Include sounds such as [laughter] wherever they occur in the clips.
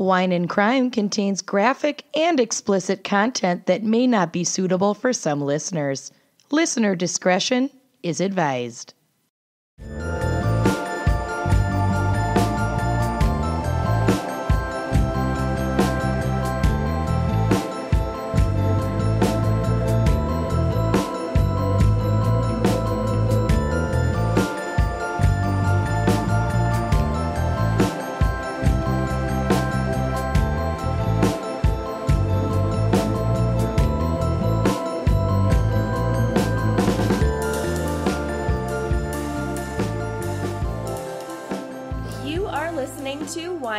Wine and Crime contains graphic and explicit content that may not be suitable for some listeners. Listener discretion is advised.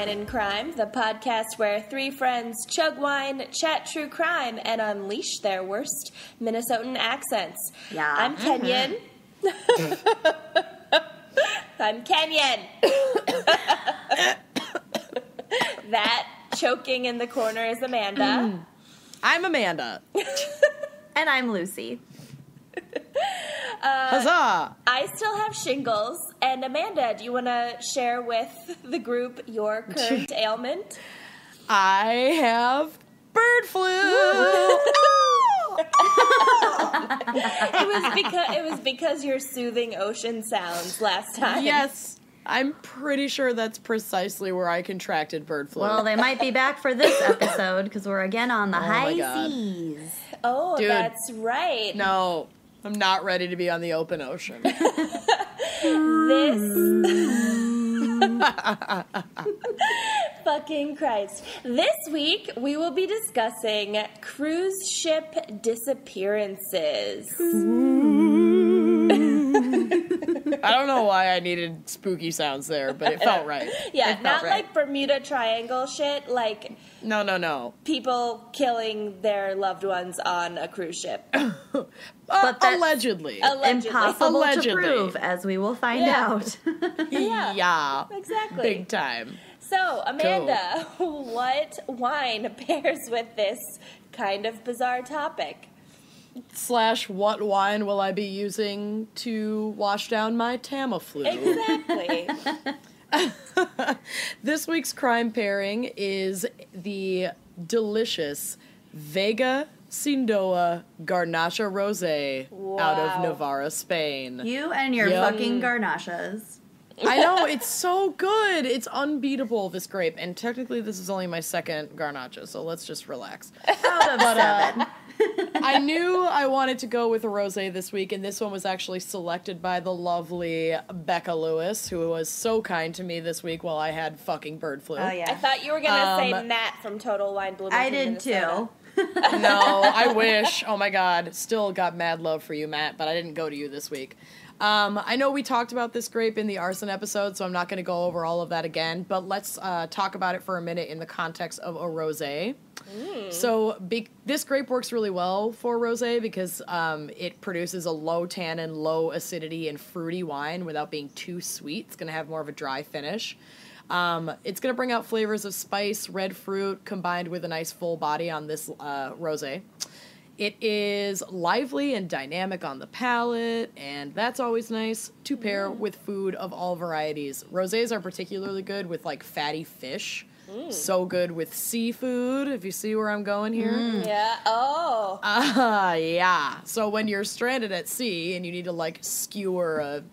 Wine and Crime, the podcast where three friends chug wine, chat true crime, and unleash their worst Minnesotan accents. Yeah. I'm mm-hmm. Kenyon. [laughs] I'm Kenyon. [coughs] that choking in the corner is Amanda. Mm. I'm Amanda. [laughs] And I'm Lucy. [laughs] Uh, Huzzah! I still have shingles. And Amanda, do you want to share with the group your [laughs] current ailment? I have bird flu. [laughs] It was because it was because your soothing ocean sounds last time. yes, I'm pretty sure that's precisely where I contracted bird flu. Well, they might be back for this episode because we're again on the oh my high seas. Oh, Dude. that's right. no, I'm not ready to be on the open ocean. [laughs] This [laughs] fucking Christ. This week we will be discussing cruise ship disappearances. I don't know why I needed spooky sounds there, but it felt right. [laughs] Yeah, felt not right. like Bermuda Triangle shit, like No, no, no. people killing their loved ones on a cruise ship. Uh, But that's allegedly. Allegedly. Impossible Allegedly. to prove, as we will find Yeah. out. [laughs] Yeah. yeah. Exactly. Big time. So, Amanda, [laughs] what wine [laughs] pairs with this kind of bizarre topic? Slash, what wine will I be using to wash down my Tamiflu? Exactly. This week's crime pairing is the delicious Vega Sindoa Garnacha Rosé out of Navarra, Spain. you and your Yum. fucking garnachas. I know [laughs] it's so good. It's unbeatable this grape, and technically this is only my second Garnacha, so let's just relax. Out of seven. [laughs] I knew [laughs] I wanted to go with a rosé this week, and this one was actually selected by the lovely Becca Lewis, who was so kind to me this week while I had fucking bird flu. Oh yeah, I thought you were gonna say Um, Matt from Total Wine Bloomington. I did Minnesota. too. [laughs] no, I wish. Oh my god, still got mad love for you, Matt, but I didn't go to you this week. Um, I know we talked about this grape in the arson episode, so I'm not going to go over all of that again. But let's uh, talk about it for a minute in the context of a rosé. So be- this grape works really well for rosé because um, it produces a low tannin, low acidity, and fruity wine without being too sweet. It's going to have more of a dry finish. Um, it's going to bring out flavors of spice, red fruit, combined with a nice full body on this uh, rosé. It is lively and dynamic on the palate, and that's always nice to pair with food of all varieties. Rosés are particularly good with like fatty fish. So good with seafood, if you see where I'm going here. Yeah. Oh. Ah, yeah. So when you're stranded at sea and you need to like skewer a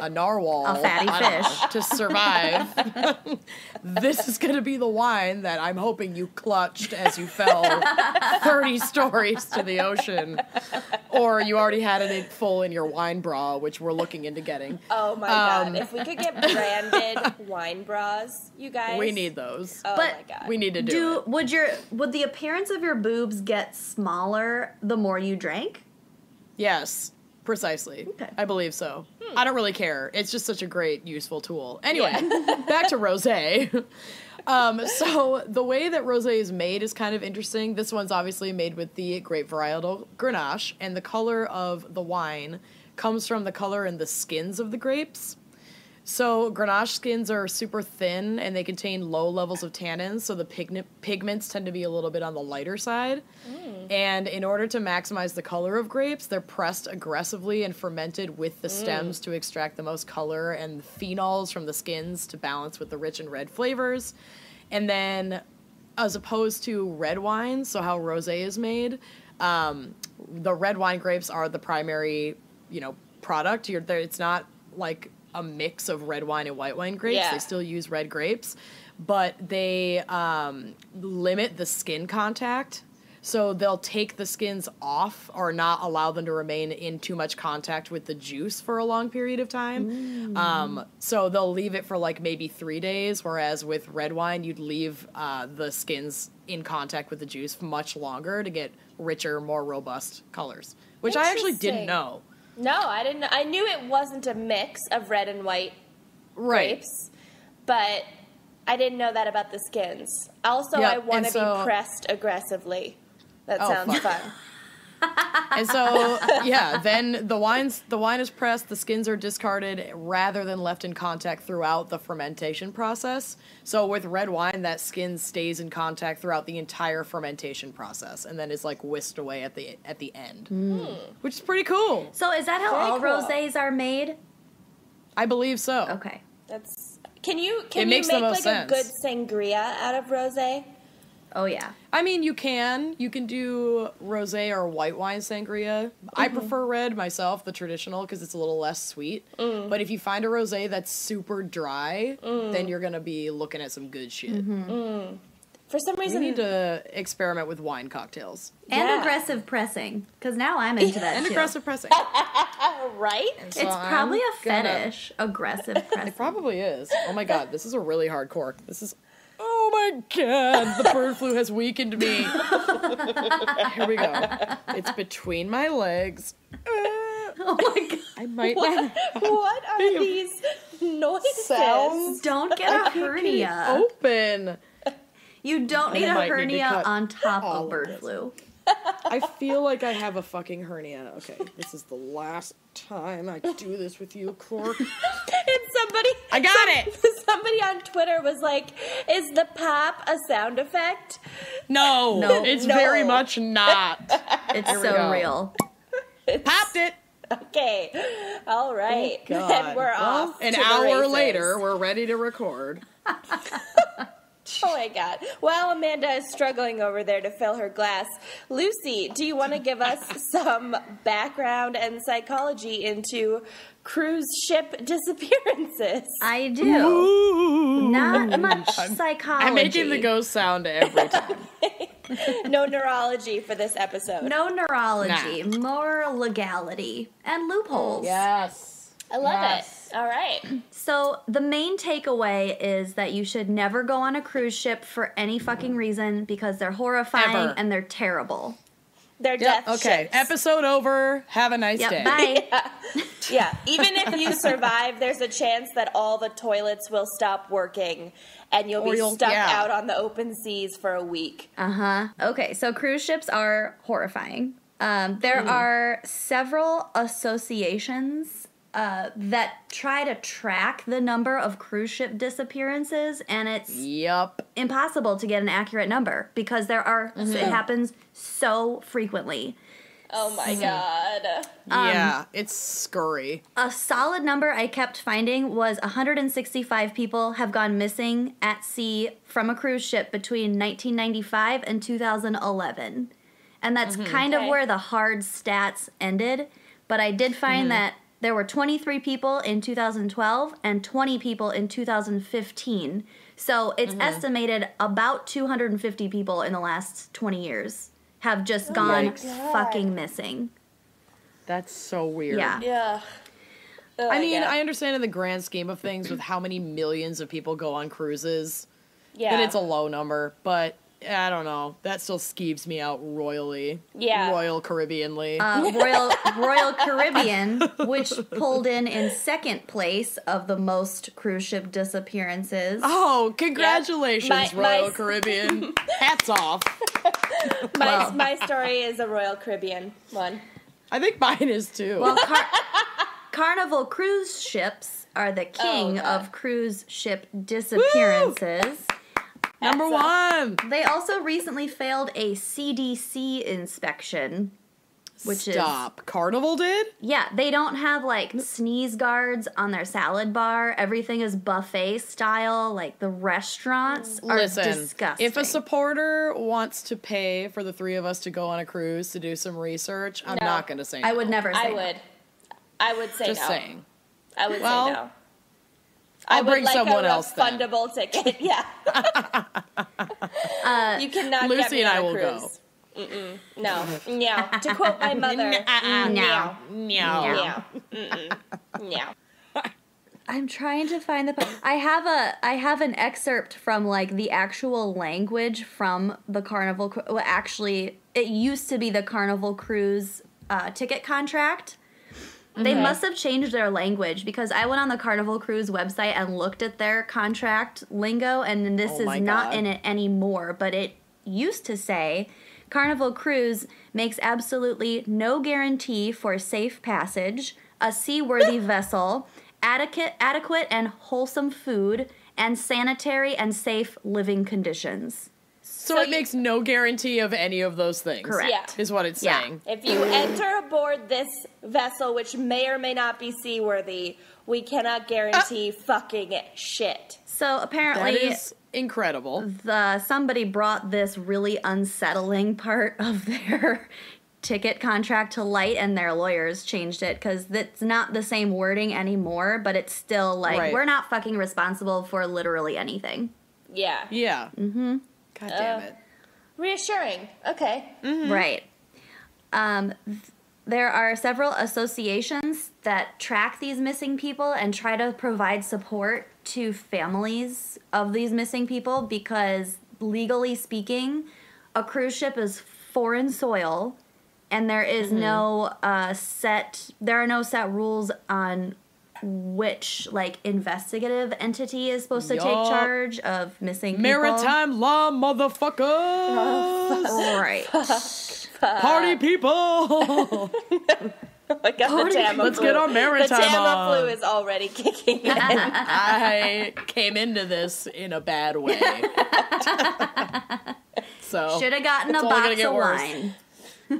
a narwhal, A fatty fish. know, to survive, [laughs] this is going to be the wine that I'm hoping you clutched as you fell [laughs] 30 stories to the ocean, or you already had it full in your wine bra, which we're looking into getting. oh my um, god. If we could get branded [laughs] wine bras, you guys. We need those. Oh But my god. we need to do, Do it. would your would the appearance of your boobs get smaller the more you drank? Yes, precisely. Okay. I believe so. I don't really care. It's just such a great, useful tool. Anyway, [laughs] back to rosé. [laughs] Um, so the way that rosé is made is kind of interesting. This one's obviously made with the grape varietal Grenache, and the color of the wine comes from the color and the skins of the grapes. So Grenache skins are super thin and they contain low levels of tannins, so the pigment pigments tend to be a little bit on the lighter side. And in order to maximize the color of grapes, they're pressed aggressively and fermented with the stems to extract the most color and phenols from the skins to balance with the rich and red flavors. and then as opposed to red wine, so how rosé is made, um, the red wine grapes are the primary, you know, product. You're. It's not like a mix of red wine and white wine grapes. Yeah. They still use red grapes, but they um, limit the skin contact. So they'll take the skins off or not allow them to remain in too much contact with the juice for a long period of time. Um, so they'll leave it for like maybe three days, whereas with red wine, you'd leave uh, the skins in contact with the juice much longer to get richer, more robust colors, which I actually didn't know. No, I didn't. I knew it wasn't a mix of red and white grapes, but I didn't know that about the skins. Also, Yep, I want to so- be pressed aggressively. That Oh, sounds fun. [laughs] And so, yeah, then the wines the wine is pressed, the skins are discarded rather than left in contact throughout the fermentation process. So with red wine, that skin stays in contact throughout the entire fermentation process, and then is like whisked away at the at the end, hmm. which is pretty cool. So is that how Very all cool. rosés are made? I believe so. Okay. That's. Can you can It you makes the make like sense. a good sangria out of rosé? Oh yeah. I mean, you can you can do rosé or white wine sangria. I mm-hmm. prefer red myself, the traditional, because it's a little less sweet. Mm. But if you find a rosé that's super dry, mm. then you're gonna be looking at some good shit. Mm-hmm. Mm. For some We reason, need to experiment with wine cocktails And Yeah. aggressive pressing, because now I'm into that [laughs] and too. aggressive pressing. [laughs] right? It's So probably I'm a gonna- fetish. Aggressive pressing. [laughs] It probably is. Oh my god, this is a really hard cork. This is. Oh my god, the bird flu has weakened me. Here we go. It's between my legs. [laughs] oh my god. I might not what are these noises? Sounds. Don't get a hernia. open. You don't need a hernia on top of bird flu. I feel like I have a fucking hernia. Okay, this is the last time I do this with you, Cork. And somebody, I got it. [laughs] Somebody on Twitter was like, "Is the pop a sound effect?" No, No. it's No. very much not. [laughs] It's we so go. real. Popped it. Okay, all right, Oh, [laughs] God. and we're Well, off. An to the hour races. later, we're ready to record. [laughs] Oh my god! While Amanda is struggling over there to fill her glass, Lucy, do you want to give us [laughs] some background and psychology into cruise ship [laughs] disappearances? I do. Not much psychology. I'm making the ghost sound every time. no neurology for this episode. No neurology, more legality and loopholes. yes. I love Yes. it. All right. So the main takeaway is that you should never go on a cruise ship for any fucking reason because they're horrifying Ever. and they're terrible. They're Yep. death Okay. ships. Episode over. Have a nice Yep. day. Bye. [laughs] Yeah, even if you survive, there's a chance that all the toilets will stop working and you'll Or be you'll- stuck yeah. out on the open seas for a week. Uh huh. Okay, so cruise ships are horrifying. Um, there are several associations uh, that try to track the number of cruise ship disappearances, and it's Yup. impossible to get an accurate number because there are it mm-hmm. happens so frequently. Oh my god. Um, yeah. It's scurry. A solid number I kept finding was 165 people have gone missing at sea from a cruise ship between 1995 and 2011. And that's mm-hmm. kind of where the hard stats ended. But I did find mm-hmm. that there were 23 people in 2012 and 20 people in 2015. So it's mm-hmm. estimated about 250 people in the last 20 years have just oh gone fucking missing. That's so weird. Yeah. Yeah. Oh, I mean, yeah. I understand in the grand scheme of things with how many millions of people go on cruises yeah. that it's a low number, but I don't know. That still skeeves me out royally. Yeah. Royal Caribbeanly. uh, [laughs] Royal Royal Caribbean, which pulled in in second place of the most cruise ship disappearances. oh, congratulations, My- my- Royal Caribbean. [laughs] Hats off. my, my story is a Royal Caribbean one. I think mine is too. Well, [laughs] Car- Carnival cruise ships are the king Oh, of cruise ship disappearances. Number one. They also recently failed a CDC inspection. which is Stop. Carnival did? yeah, they don't have like sneeze guards on their salad bar. Everything is buffet style. Like the restaurants are Listen, disgusting. if a supporter wants to pay for the three of us to go on a cruise to do some research, I'm No. not going to say I no. would never. Say I no. would. I would say Just no. saying. I would Well, say no. I'll I would bring like someone a else then. refundable ticket. [laughs] Yeah. [laughs] you cannot get Lucy and I will cruise. go. Mm-mm. No. [laughs] No. To quote my mother. No. No. No. No. Mm-mm. I'm trying to find the. I have a. I have an excerpt from like the actual language from the Carnival. Well, actually, it used to be the Carnival Cruise uh, ticket contract. They must have changed their language because I went on the Carnival Cruise website and looked at their contract lingo, and this Oh is not God. in it anymore. But it used to say Carnival Cruise makes absolutely no guarantee for safe passage, a seaworthy [laughs] vessel, adequate, adequate and wholesome food, and sanitary and safe living conditions. So, So it you- makes no guarantee of any of those things. Correct. Yeah. Is what it's Yeah. saying. If you enter aboard this vessel, which may or may not be seaworthy, we cannot guarantee fucking shit. So apparently, is incredible. the somebody brought this really unsettling part of their [laughs] ticket contract to light and their lawyers changed it because it's not the same wording anymore but it's still like Right. we're not fucking responsible for literally anything Yeah. Yeah. Mm-hmm. God damn Uh, it. Reassuring. Okay. right um, th- there are several associations that track these missing people and try to provide support to families of these missing people because legally speaking a cruise ship is foreign soil and there is no uh, set there are no set rules on which like investigative entity is supposed to take charge of missing people. Maritime law, motherfuckers! [laughs] right Party people! My god, the Tamiflu. Let's get our maritime The Tamiflu on. is already kicking in. I came into this in a bad way. [laughs] so should have gotten a It's gonna box get of worse. wine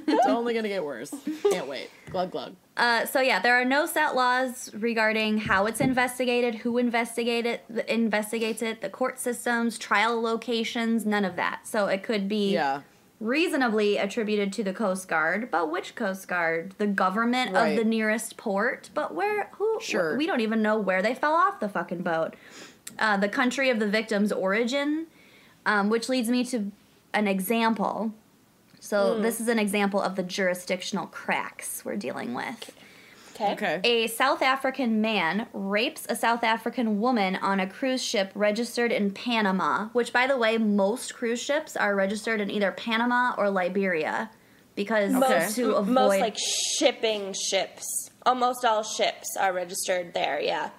it's only gonna get worse. Can't wait. Glug glug. Uh, so yeah, there are no set laws regarding how it's investigated, who investigated investigates it, the court systems, trial locations, none of that. So it could be Yeah. reasonably attributed to the Coast Guard, but which Coast Guard? The government Right. of the nearest port, but where? Who? Sure. We don't even know where they fell off the fucking boat. Uh, the country of the victim's origin, um, which leads me to an example. So hmm. this is an example of the jurisdictional cracks we're dealing with. Okay. Okay. A South African man rapes a South African woman on a cruise ship registered in Panama, which, by the way, most cruise ships are registered in either Panama or Liberia because Okay. to avoid. Most like shipping ships. Almost all ships are registered there, yeah.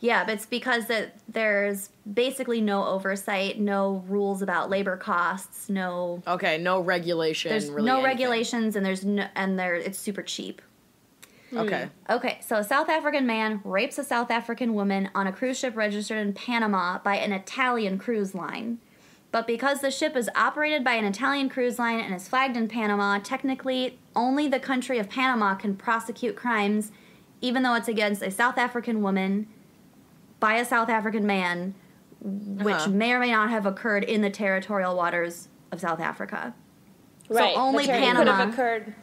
Yeah, but it's because that there's basically no oversight, no rules about labor costs, no. Okay. No regulation. There's really no anything. regulations, and there's no, and there it's super cheap. Hmm. Okay. Okay, so a South African man rapes a South African woman on a cruise ship registered in Panama by an Italian cruise line. But because the ship is operated by an Italian cruise line and is flagged in Panama, technically only the country of Panama can prosecute crimes, even though it's against a South African woman by a South African man, which Uh-huh. may or may not have occurred in the territorial waters of South Africa. Right. So only the turn could Panama- have occurred.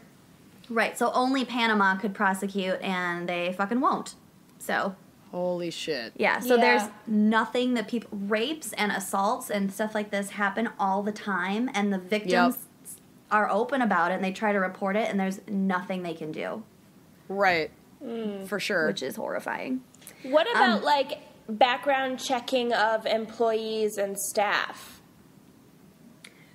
Right, so only Panama could prosecute, and they fucking won't. So. Holy shit. Yeah, so Yeah. there's nothing that people rapes and assaults and stuff like this happen all the time and the victims are open about it and they try to report it and there's nothing they can do, Right. Mm. For sure. which is horrifying. What about Um, like background checking of employees and staff?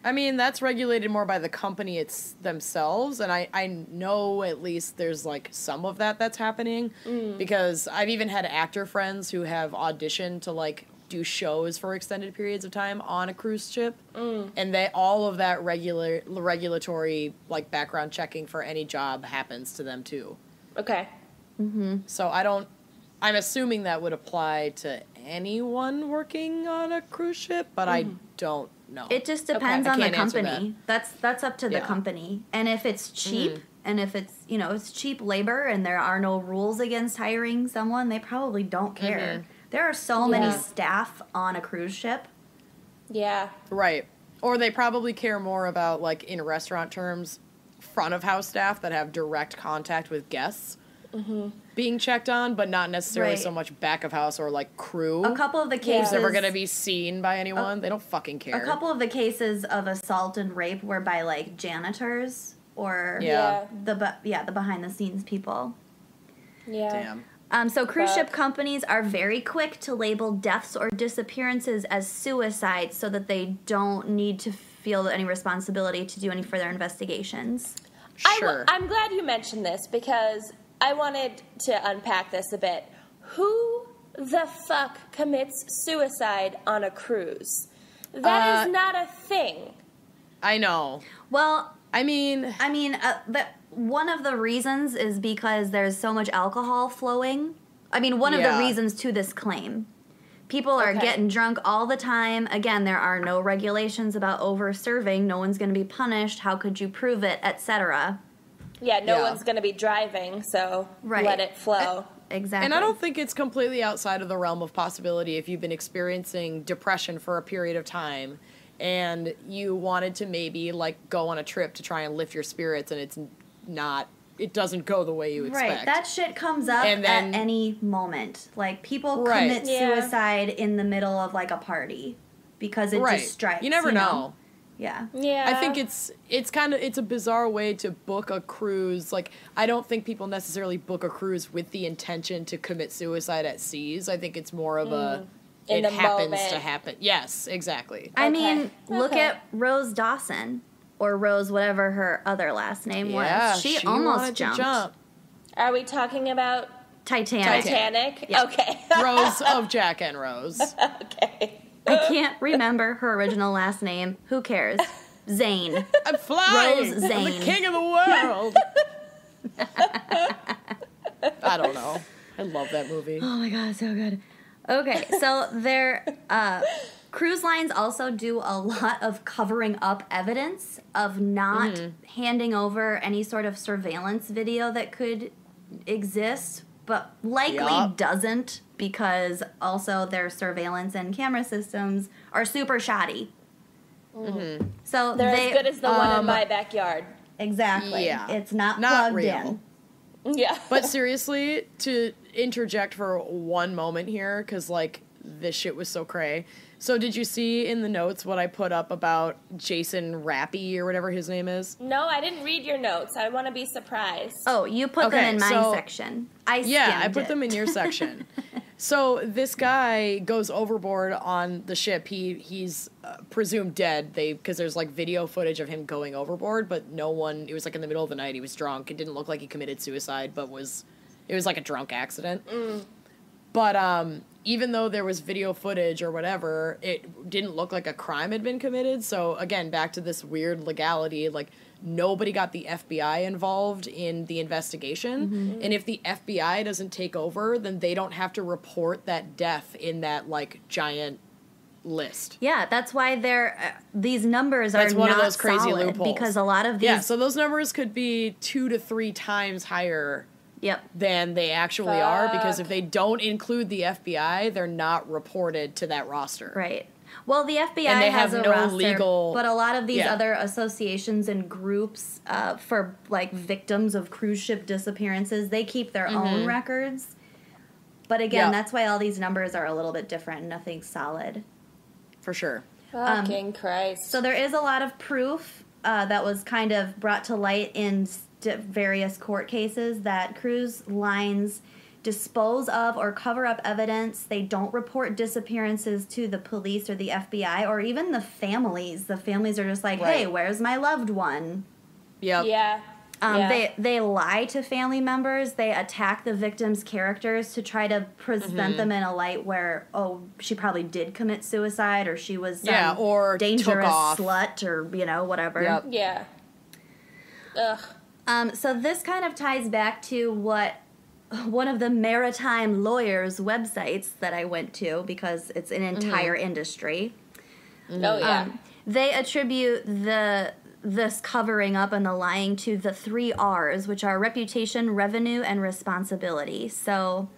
I mean, that's regulated more by the company it's themselves, and I, I know at least there's like some of that that's happening mm. because I've even had actor friends who have auditioned to like do shows for extended periods of time on a cruise ship, mm. and they all of that regular regulatory like background checking for any job happens to them too. Okay. Mm-hmm. So I don't. I'm assuming that would apply to anyone working on a cruise ship, but I mm-hmm. don't know. It just depends I on the can't answer company. That's that's up to the company. And if it's cheap, mm-hmm. and if it's you know it's cheap labor and there are no rules against hiring someone, they probably don't mm-hmm. care. There are so many staff on a cruise ship. Yeah. Right. Or they probably care more about, like, in restaurant terms, front of house staff that have direct contact with guests being checked on, but not necessarily Right. so much back of house or, like, crew. A couple of the cases who's ever going to be seen by anyone. they don't fucking care. a couple of the cases of assault and rape were by like janitors or Yeah. the bu- yeah the behind the scenes people. Yeah. Damn. Um, so cruise Fuck. ship companies are very quick to label deaths or disappearances as suicides, so that they don't need to feel any responsibility to do any further investigations. I Sure. am glad you mentioned this because I wanted to unpack this a bit. Who the fuck commits suicide on a cruise? That is Uh, not a thing. I know. Well, I mean, I mean, uh, the, one of the reasons is because there's so much alcohol flowing. I mean, one of the reasons to this claim. People are Okay. getting drunk all the time. Again, there are no regulations about over serving. No one's going to be punished. How could you prove it, etc. Yeah, no Yeah. one's going to be driving, so Right. let it flow. Exactly. and I don't think it's completely outside of the realm of possibility if you've been experiencing depression for a period of time and you wanted to maybe like go on a trip to try and lift your spirits and it's not it doesn't go the way you expect. Right, that shit comes up And then- at any moment. Like people Right. commit Yeah. suicide in the middle of like a party because it right. just strikes. you never know. Yeah. Yeah. I think it's it's kind of it's a bizarre way to book a cruise. Like I don't think people necessarily book a cruise with the intention to commit suicide at seas. I think it's more of a Mm. In it happens moment. to happen. Yes, exactly. I Okay. mean, look Okay. at Rose Dawson or Rose, whatever her other last name yeah, was. She, almost jumped. to jump. Are we talking about Titanic. Titanic? Yeah. Okay. [laughs] Rose of Jack and Rose. [laughs] okay. I can't remember her original last name. Who cares? Zane. I'm flying. Rose I'm the king of the world. [laughs] I don't know. I love that movie. Oh my god, so good. Okay, so their uh, cruise lines also do a lot of covering up evidence of not Mm-hmm. handing over any sort of surveillance video that could exist, but likely Yup. doesn't because also their surveillance and camera systems are super shoddy. Mm-hmm. So They're they as good as the one in um, my backyard. exactly. Yeah. It's not, Not plugged real. in. [laughs] Yeah. But seriously, to interject for one moment here, because like this shit was so cray. So did you see in the notes what I put up about Jason Rappy or whatever his name is? no, I didn't read your notes. I want to be surprised. Oh, you put them in my so- section. I Yeah, I put it. them in your section. [laughs] so this guy goes overboard on the ship. He he's uh, presumed dead. They because there's like video footage of him going overboard, but no one. It was like in the middle of the night. He was drunk. It didn't look like he committed suicide, but was it was like a drunk accident. But um, even though there was video footage or whatever, it didn't look like a crime had been committed. So again, back to this weird legality, like nobody got the FBI involved in the investigation, and if the FBI doesn't take over, then they don't have to report that death in that like giant list. Yeah, that's why they're uh, these numbers That's are one of not those crazy solid loopholes. because a lot of these. Yeah, so those numbers could be two to three times higher yep. than they actually are because if they don't include the FBI, they're not reported to that roster. Right. Well, the FBI And they has have a no roster, legal- but a lot of these Yeah. other associations and groups uh, for like victims of cruise ship disappearances, they keep their own records. But again, Mm-hmm. That's why all these numbers are a little bit different. Nothing solid. For sure. Fucking Christ. So there is a lot of proof uh, that was kind of brought to light in st- various court cases that cruise lines dispose of or cover up evidence. They don't report disappearances to the police or the FBI or even the families. The families are just like, "Hey, where's my loved one?" Yep. yeah. Um, yeah. They they lie to family members. They attack the victims' characters to try to present Mm-hmm. them in a light where oh she probably did commit suicide or she was some Yeah, or took dangerous off. slut or you know whatever. Yep. yeah. Ugh. Um, so this kind of ties back to what one of the maritime lawyers websites that I went to because it's an entire industry. Oh yeah. Um, they attribute the this covering up and the lying to the three R's, which are reputation, revenue, and responsibility. So,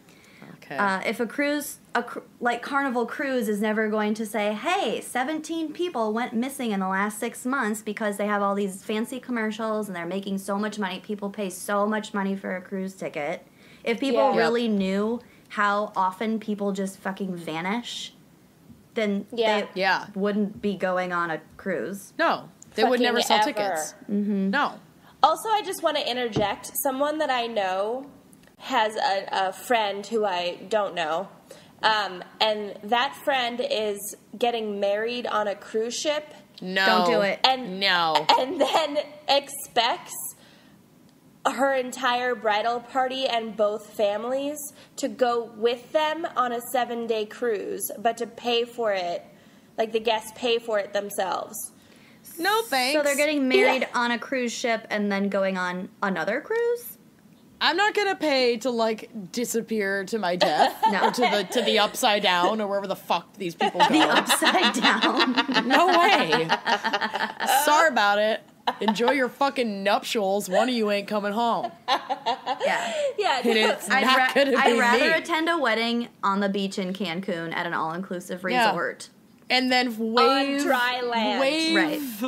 Okay. uh, if a cruise, a cr- like Carnival Cruise, is never going to say, "Hey, 17 people went missing in the last six months because they have all these fancy commercials and they're making so much money. People pay so much money for a cruise ticket." If people Yeah. really knew how often people just fucking vanish, then Yeah. they yeah. wouldn't be going on a cruise. No, they would never sell ever. tickets. No. Also, I just want to interject. Someone that I know has a, a friend who I don't know. Um, and that friend is getting married on a cruise ship No. Don't do it. and No. and then expects her entire bridal party and both families to go with them on a seven day cruise, but to pay for it, like the guests pay for it themselves. No thanks. So they're getting married Yeah. on a cruise ship and then going on another cruise? I'm not gonna pay to like disappear to my death [laughs] No. or to the to the upside down or wherever the fuck these people go. The upside [laughs] down. no way. Sorry about it. Enjoy your fucking nuptials. One of you ain't coming home. yeah. Yeah, And it's I'd, not ra- gonna be I'd rather me. attend a wedding on the beach in Cancun at an all inclusive Yeah. resort. and then wave on dry land. wave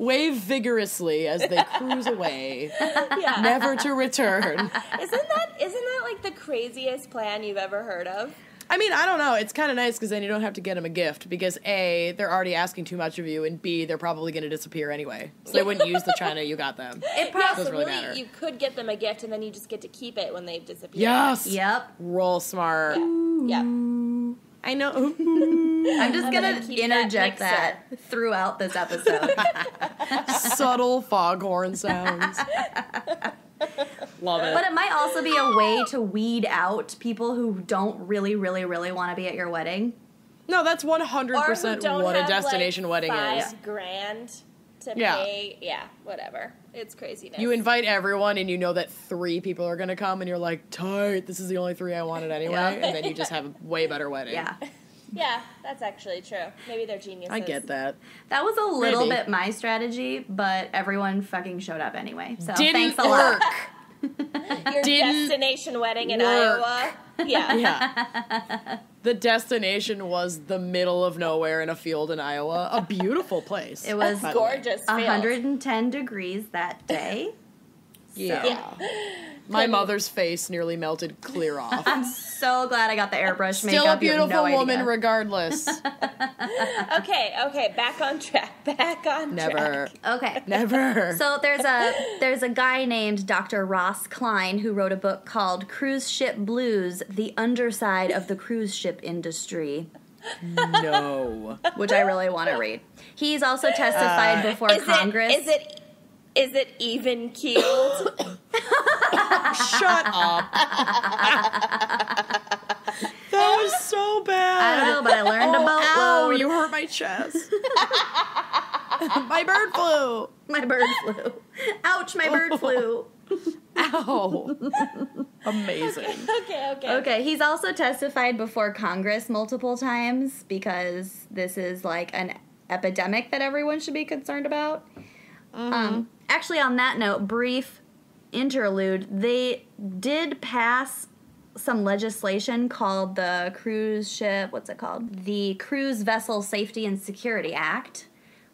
wave vigorously as they cruise away, [laughs] yeah. never to return. [laughs] Isn't that isn't that like the craziest plan you've ever heard of? I mean, I don't know. It's kind of nice because then you don't have to get them a gift because a they're already asking too much of you, and b they're probably going to disappear anyway, so they wouldn't use the china you got them. It Yeah, probably. so really really, matter. you could get them a gift and then you just get to keep it when they've disappeared. Yes. Yep. Roll smart. Yeah. I know. [laughs] I'm just I'm gonna, gonna keep that interject that, throughout this episode. [laughs] Subtle foghorn sounds. Love it. but it might also be a way to weed out people who don't really, really, really want to be at your wedding. no, that's one hundred Or who percent don't what a destination like, wedding five is. grand to Yeah. pay. Yeah, whatever. It's craziness. You invite everyone, and you know that three people are going to come, and you're like, "Tight, this is the only three I wanted anyway," Yeah. and then you just have a [laughs] way better wedding. Yeah. yeah, that's actually true. Maybe they're geniuses. I get that. That was a little Maybe. bit my strategy, but everyone fucking showed up anyway. So Didn't thanks a lot. [laughs] work. [laughs] Your Didn't destination wedding in work. Iowa. [laughs] Yeah. Yeah. [laughs] the destination was the middle of nowhere in a field in Iowa. A beautiful place. It was by. Gorgeous. field. 110 degrees that day. Yeah. Yeah. My mother's face nearly melted clear off. [laughs] I'm so glad I got the airbrush Still makeup. a beautiful no woman, idea. regardless. [laughs] Okay, okay, back on track. [laughs] Back on track. Never. track. okay. Never. So there's a there's a guy named Dr. Ross Klein who wrote a book called Cruise Ship Blues: The Underside of the Cruise Ship Industry, no. which I really want to read. He's also testified uh, before Is Congress. it is it is it even keeled? [coughs] Shut up. that was so bad. I don't know, but I learned Oh, about ow, you hurt my chest. my bird flu. my bird flu. Ouch, my bird flu. [laughs] Ow. Amazing. okay, okay. Okay, Okay, he's also testified before Congress multiple times because this is like an epidemic that everyone should be concerned about. Um, actually, on that note, brief interlude, they did pass some legislation called the Cruise Ship, what's it called? The Cruise Vessel Safety and Security Act,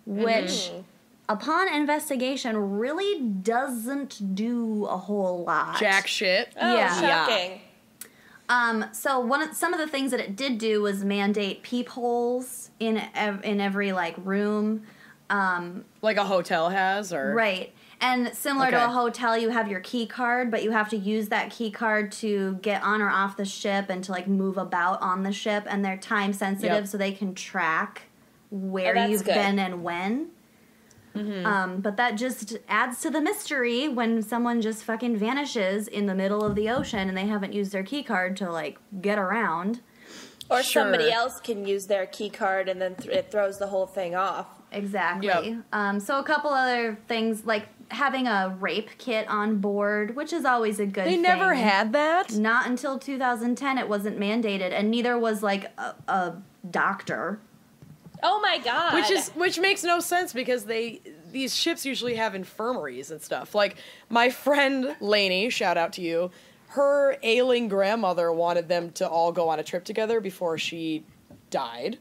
which, upon investigation, really doesn't do a whole lot. Jack shit. Oh, Yeah. shocking. Um, so one of, some of the things that it did do was mandate peepholes in ev- in every like room, Like a hotel has, or right? And similar to a hotel, you have your key card, but you have to use that key card to get on or off the ship and to like move about on the ship, and they're time sensitive, Yep. so they can track where Oh, you've good. been and when. Mm-hmm. Um, but that just adds to the mystery when someone just fucking vanishes in the middle of the ocean and they haven't used their key card to like get around. Or somebody else can use their key card and then th- it throws the whole thing off. Exactly. Yep. Um, so a couple other things like having a rape kit on board, which is always a good. they thing. never had that. Not until 2010, it wasn't mandated, and neither was like a, a doctor. Oh my god. Which is which makes no sense because they these ships usually have infirmaries and stuff. Like my friend Lainey, shout out to you. Her ailing grandmother wanted them to all go on a trip together before she died.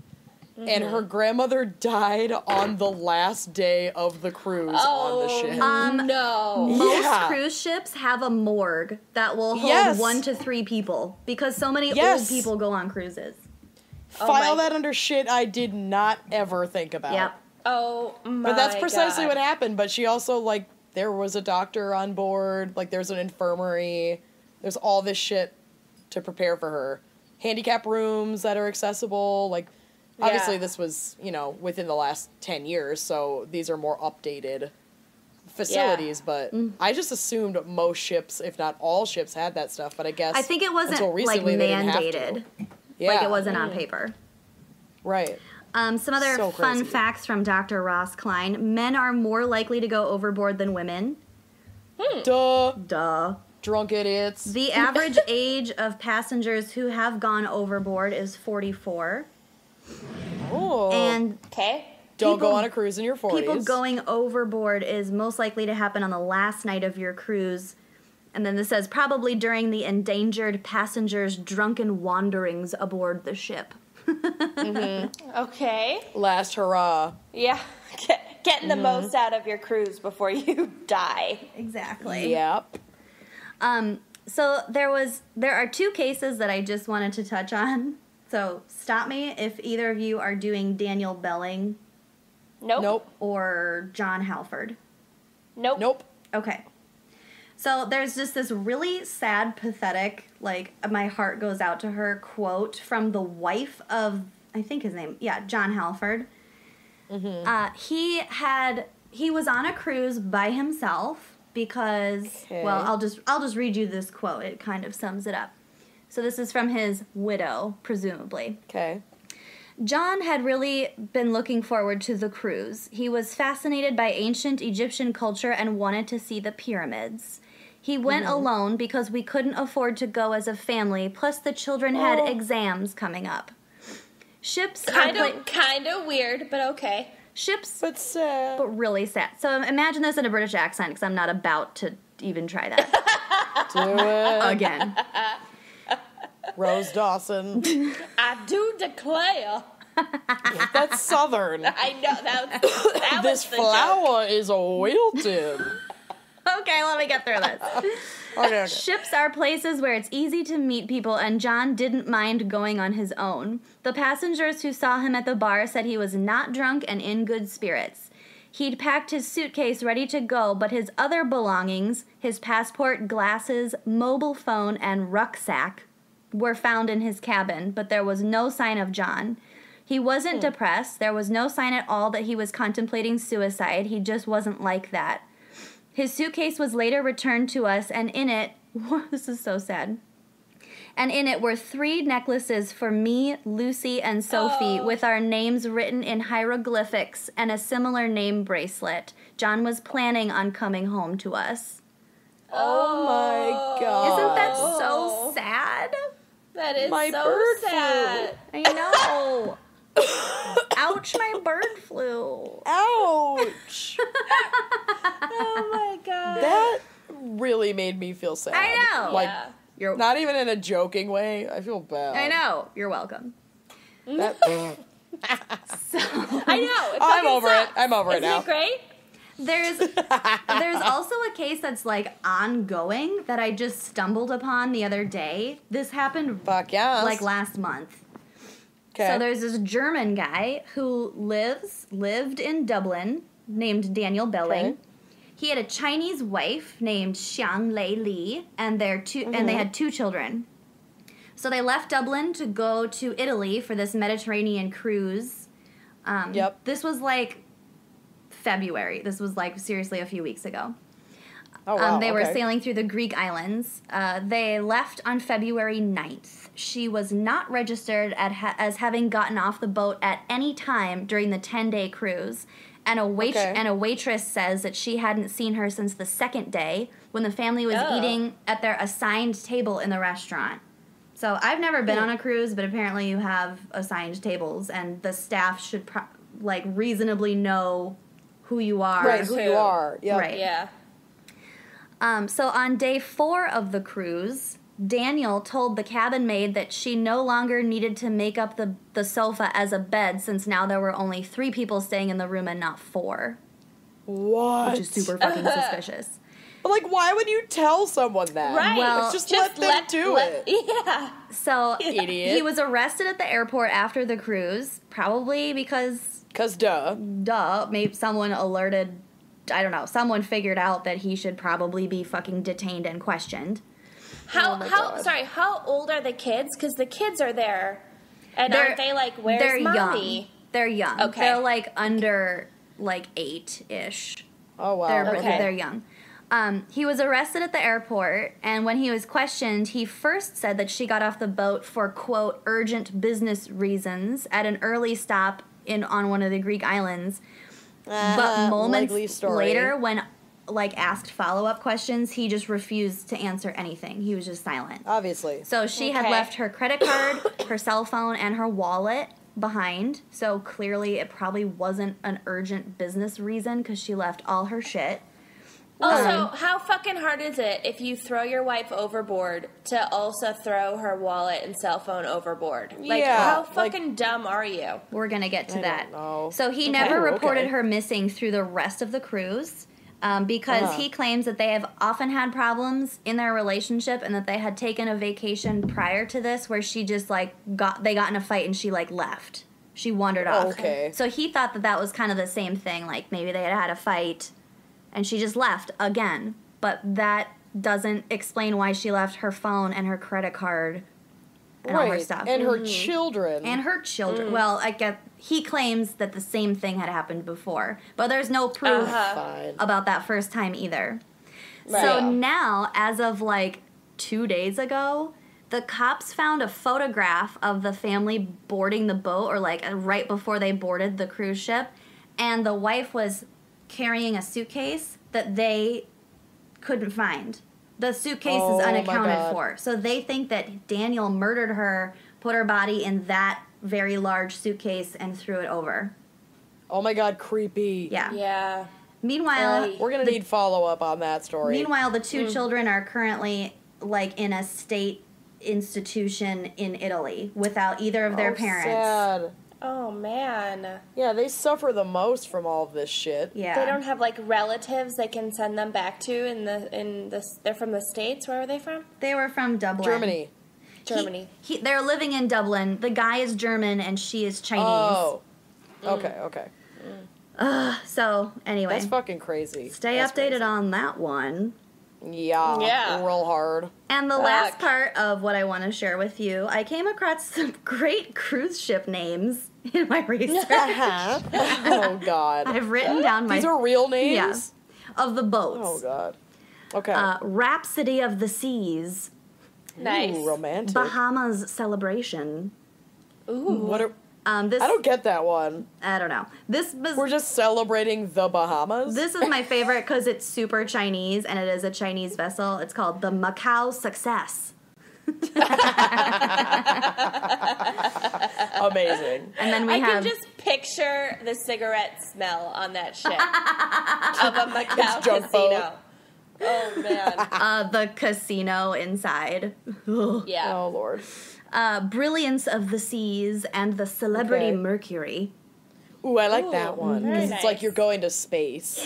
And her grandmother died on the last day of the cruise on the ship. Um, no. Most Yeah. cruise ships have a morgue that will hold Yes. one to three people because so many old people go on cruises. Oh File my- that under shit I did not ever think about. Yep. Oh my But that's precisely God. what happened. But she also like there was a doctor on board, like there's an infirmary, there's all this shit to prepare for her. Handicap rooms that are accessible, like obviously Yeah. this was, you know, within the last 10 years, so these are more updated facilities, but Mm. I just assumed most ships, if not all ships had that stuff, but I guess I think it wasn't until like recently they didn't have to. mandated. Yeah. Like it wasn't on paper. Right. Um, some other So fun crazy. facts from Dr. Ross Klein: Men are more likely to go overboard than women. Duh. Duh. Drunk idiots. The average [laughs] age of passengers who have gone overboard is 44, oh. and Okay. don't go on a cruise in your 40s. people going overboard is most likely to happen on the last night of your cruise. And then this says probably during the endangered passengers' drunken wanderings aboard the ship. [laughs] Okay. Last hurrah. Yeah. [laughs] Get, getting Mm-hmm. the most out of your cruise before you [laughs] die. Exactly. Yep. Um, so there was there are two cases that I just wanted to touch on. So stop me if either of you are doing Daniel Belling Nope. Nope. or John Halford. Nope. Nope. Okay. So there's just this really sad, pathetic, like my heart goes out to her quote from the wife of I think his name, yeah, John Halford. Uh, he had he was on a cruise by himself because Okay. well, I'll just I'll just read you this quote. It kind of sums it up. So this is from his widow, presumably. Okay. John had really been looking forward to the cruise. He was fascinated by ancient Egyptian culture and wanted to see the pyramids. He went mm-hmm. alone because we couldn't afford to go as a family, plus, the children had Oh. exams coming up. Ships Kind of, pla- kind of weird, but okay. ships, But sad. but really sad. So imagine this in a British accent because I'm not about to even try that [laughs] Do it. again. [laughs] Rose Dawson. I do declare. That's southern. [laughs] I know that. Was, that this was the joke. flower is wilted. okay, let me get through this. [laughs] Okay, okay. Ships are places where it's easy to meet people, and John didn't mind going on his own. The passengers who saw him at the bar said he was not drunk and in good spirits. He'd packed his suitcase ready to go, but his other belongings, his passport, glasses, mobile phone, and rucksack, were found in his cabin, but there was no sign of John. He wasn't hmm. depressed. There was no sign at all that he was contemplating suicide. He just wasn't like that. His suitcase was later returned to us, and in it, [laughs] this is so sad. And in it were three necklaces for me, Lucy, and Sophie, oh. with our names written in hieroglyphics and a similar name bracelet. John was planning on coming home to us. Oh my god. Isn't that so sad? That is My so bird sad. I know. [laughs] Ouch, my bird flu. Ouch. [laughs] Oh my god. that really made me feel sad. I know. Like, yeah. You're, not even in a joking way. I feel bad. I know. You're welcome. That, [laughs] I know. I'm over it. I'm over it now. It great. There's [laughs] there's also a case that's like ongoing that I just stumbled upon the other day. This happened fuck yes. like last month. Okay. So there's this German guy who lives lived in Dublin named Daniel Belling. Okay. He had a Chinese wife named Xiang Lei Li, and their 2 and they Mm-hmm. had two children. So they left Dublin to go to Italy for this Mediterranean cruise. Um, Yep. This was like February. This was like seriously a few weeks ago. oh, wow. Um, they were sailing through the Greek islands. Uh, they left on February 9th. She was not registered at ha- as having gotten off the boat at any time during the 10 day cruise. And a, wait- Okay. and a waitress says that she hadn't seen her since the second day when the family was Oh. eating at their assigned table in the restaurant. So I've never been on a cruise, but apparently you have assigned tables, and the staff should pro- like reasonably know who you are. Right, who you are. Yep. Right. Yeah. Um, so on day four of the cruise, Daniel told the cabin maid that she no longer needed to make up the, the sofa as a bed since now there were only three people staying in the room and not four, What? which is super fucking [laughs] suspicious. But like, why would you tell someone that? Right. Well, Like, just, let them do let- it. Yeah. So [laughs] Idiot. he was arrested at the airport after the cruise, probably because Cause duh. duh, maybe someone alerted. I don't know. Someone figured out that he should probably be fucking detained and questioned. How Oh how God. sorry? How old are the kids? Because the kids are there, and aren't they like where's they're mommy? young. They're young. Okay. They're like under like eight ish. Oh wow. They're Okay. they're young. Um, he was arrested at the airport, and when he was questioned, he first said that she got off the boat for quote urgent business reasons at an early stop in on one of the Greek islands. but Uh, moments later, when like asked follow up questions, he just refused to answer anything. He was just silent. Obviously. So she had left her credit [coughs] card, her cell phone, and her wallet behind. So clearly, it probably wasn't an urgent business reason because she left all her shit. Also, Um, how fucking hard is it if you throw your wife overboard to also throw her wallet and cell phone overboard? Like, Yeah, how like- fucking dumb are you? We're gonna get to I that. don't know. So he Okay. never Ooh, reported okay. her missing through the rest of the cruise. Um, because Uh-huh. he claims that they have often had problems in their relationship and that they had taken a vacation prior to this where she just like got they got in a fight and she like left she wandered off Okay. so he thought that that was kind of the same thing like maybe they had had a fight and she just left again but that doesn't explain why she left her phone and her credit card and all her stuff And her children. and her children. Well, I get he claims that the same thing had happened before, but there's no proof Uh-huh. About that first time either. Right. So now, as of like two days ago, the cops found a photograph of the family boarding the boat, or like right before they boarded the cruise ship, and the wife was carrying a suitcase that they couldn't find. The suitcase Oh is unaccounted for. So they think that Daniel murdered her, put her body in that very large suitcase, and threw it over. oh my god, creepy. Yeah. Yeah. Meanwhile, Oy. We're gonna the- need follow up on that story. Meanwhile, the two mm. children are currently like in a state institution in Italy without either of their Oh, parents. Sad. Oh man. Yeah, they suffer the most from all of this shit. Yeah. They don't have like relatives they can send them back to in the in the they're from the states. Where are they from? They were from Dublin. Germany. Germany. He, they're living in Dublin. The guy is German and she is Chinese. Oh. Mm. Okay, okay. So, anyway, That's fucking crazy. stay That's updated crazy. on that one. Yeah. Yeah. Real hard. And the last part of what I want to share with you, I came across some [laughs] great cruise ship names [laughs] in my research. Uh-huh. [laughs] oh god. I've written down my These are real names? yeah, of the boats. Oh god. Okay. Uh, Rhapsody of the Seas, Nice. Ooh, romantic. Bahamas Celebration. Ooh. what are, Um, this I don't get that one. I don't know. This was We're just celebrating the Bahamas. this is my favorite because it's super Chinese and it is a Chinese vessel. It's called the Macau Success, [laughs] Amazing. and then we I have can just picture the cigarette smell on that ship [laughs] of a Macau It's junk casino. Oh man. [laughs] uh, the casino inside. Yeah. Oh lord. uh, Brilliance of the Seas and the Celebrity Okay. Mercury. Ooh, I like Ooh, that one. very 'Cause it's like you're going to space.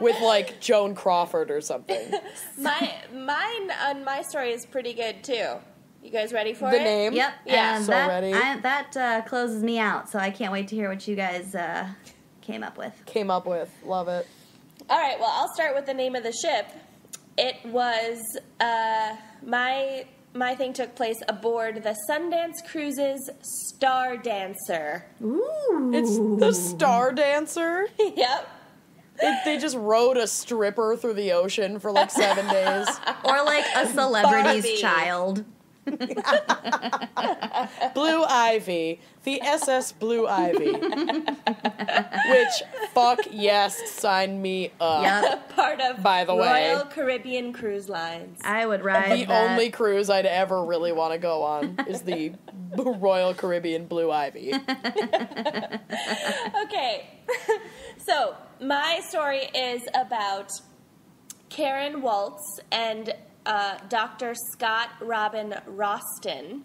With like Joan Crawford or something. [laughs] My mine on my story is pretty good too. You guys ready for The it? name? Yep. Yeah. and So that, ready. I, that uh, closes me out. So I can't wait to hear what you guys uh, came up with. Came up with. Love it. All right. Well, I'll start with the name of the ship. It was uh, my my thing took place aboard the Sundance Cruises Star Dancer. Ooh. It's the Star Dancer. [laughs] yep. It, they just rode a stripper through the ocean for like seven days. [laughs] or like a celebrity's Barbie. child. [laughs] Blue Ivy, the SS Blue Ivy. Which, fuck yes, sign me up. Yep. [laughs] Part of By the way. Royal Caribbean Cruise Lines. I would ride The that. only cruise I'd ever really want to go on is the [laughs] Royal Caribbean Blue Ivy. Okay. so my story is about Karen Waltz and uh, Dr. Scott Robin Roston.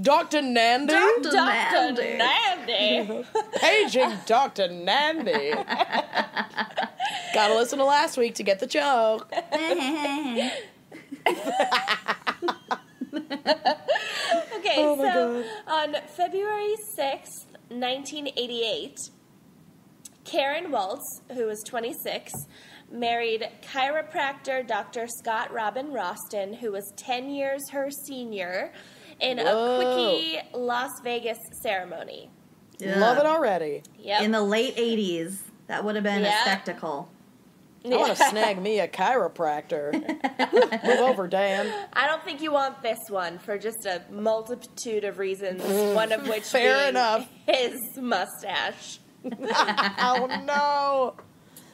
Dr. Nandy? Dr. Dr. Nandy. Nandy. [laughs] Paging Dr. Nandy. Gotta listen to last week to get the joke. [laughs] Okay, Oh my so on February 6th, 1988, Karen Waltz, who was 26, married chiropractor Dr. Scott Robin Roston, who was 10 years her senior, in Whoa. a quickie Las Vegas ceremony. Love it already. Yep. In the late 80s, that would have been Yeah. a spectacle. [laughs] I want to snag me a chiropractor. [laughs] Move over, Dan. I don't think you want this one for just a multitude of reasons, [laughs] one of which. Fair being enough. his mustache. Oh no.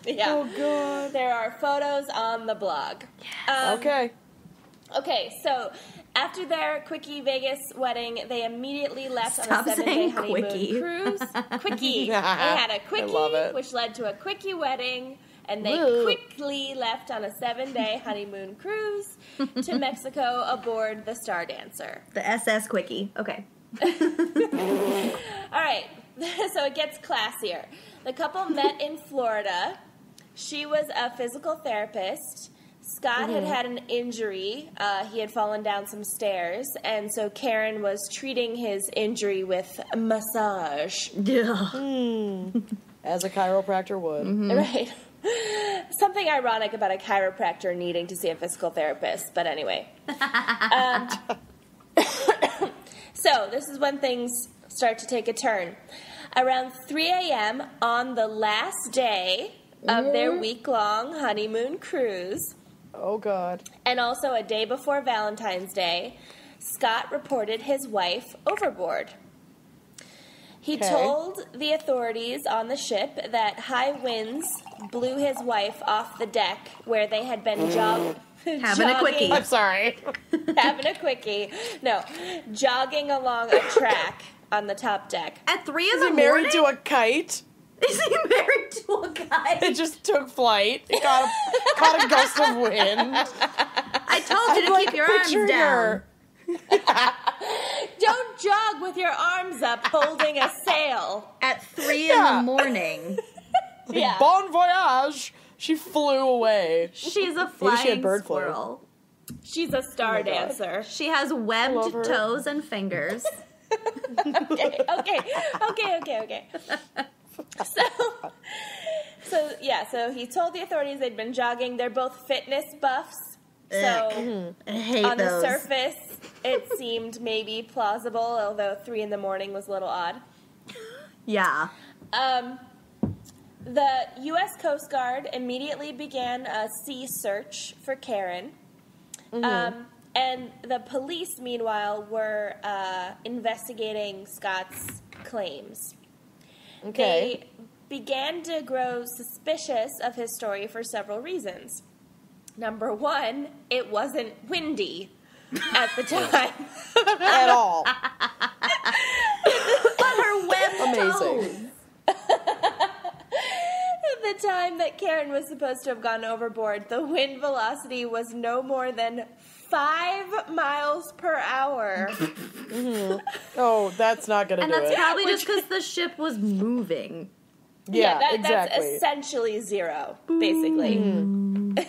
[laughs] Yeah. Oh god. There are photos on the blog. Um, Okay. Okay, so after their Quickie Vegas wedding, they immediately left Stop on a seven-day honeymoon quickie. cruise. [laughs] Quickie. they had a quickie, which led to a quickie wedding, and they Woo. quickly left on a seven-day [laughs] honeymoon cruise to Mexico aboard the Star Dancer. The SS Quickie. Okay. All right, so it gets classier. The couple met in Florida. She was a physical therapist. Scott had had an injury. Uh, he had fallen down some stairs, and so Karen was treating his injury with a massage. Yeah. [laughs] As a chiropractor would. Right. [laughs] Something ironic about a chiropractor needing to see a physical therapist, but anyway. [laughs] Um, [coughs] so, this is when things start to take a turn. Around 3 a.m. on the last day of their mm-hmm. week long honeymoon cruise, Oh god. and also a day before Valentine's Day, Scott reported his wife overboard. He Okay. told the authorities on the ship that high winds blew his wife off the deck where they had been mm. jog- [laughs] Having a quickie. I'm sorry. [laughs] having a quickie. No, jogging along a track on the top deck. At 3 in the he married morning? to a kite? Is he married to a guy? It just took flight. It caught a, caught a gust of wind. I told you to like keep your arms down. her. [laughs] Don't jog with your arms up holding a sail. At 3 in the morning. [laughs] Yeah. Bon voyage. She flew away. She's a Maybe flying she had bird flu. squirrel. She's a star oh dancer. She has webbed toes and fingers. [laughs] okay, okay, okay, okay, okay. [laughs] So, so yeah, so he told the authorities they'd been jogging. They're both fitness buffs. So I hate on the surface, it [laughs] seemed maybe plausible, although three in the morning was a little odd. Yeah. Um, the U.S. Coast Guard immediately began a sea search for Karen. Um, and the police, meanwhile, were uh, investigating Scott's claims. Okay. They began to grow suspicious of his story for several reasons. Number one, it wasn't windy at the [laughs] time. At all. [laughs] But her webbed Amazing. At the time that Karen was supposed to have gone overboard, the wind velocity was no more than five miles per hour. Oh, that's not gonna And do that's it. probably just because the ship was moving. yeah, that, exactly. that's essentially zero, basically. [laughs]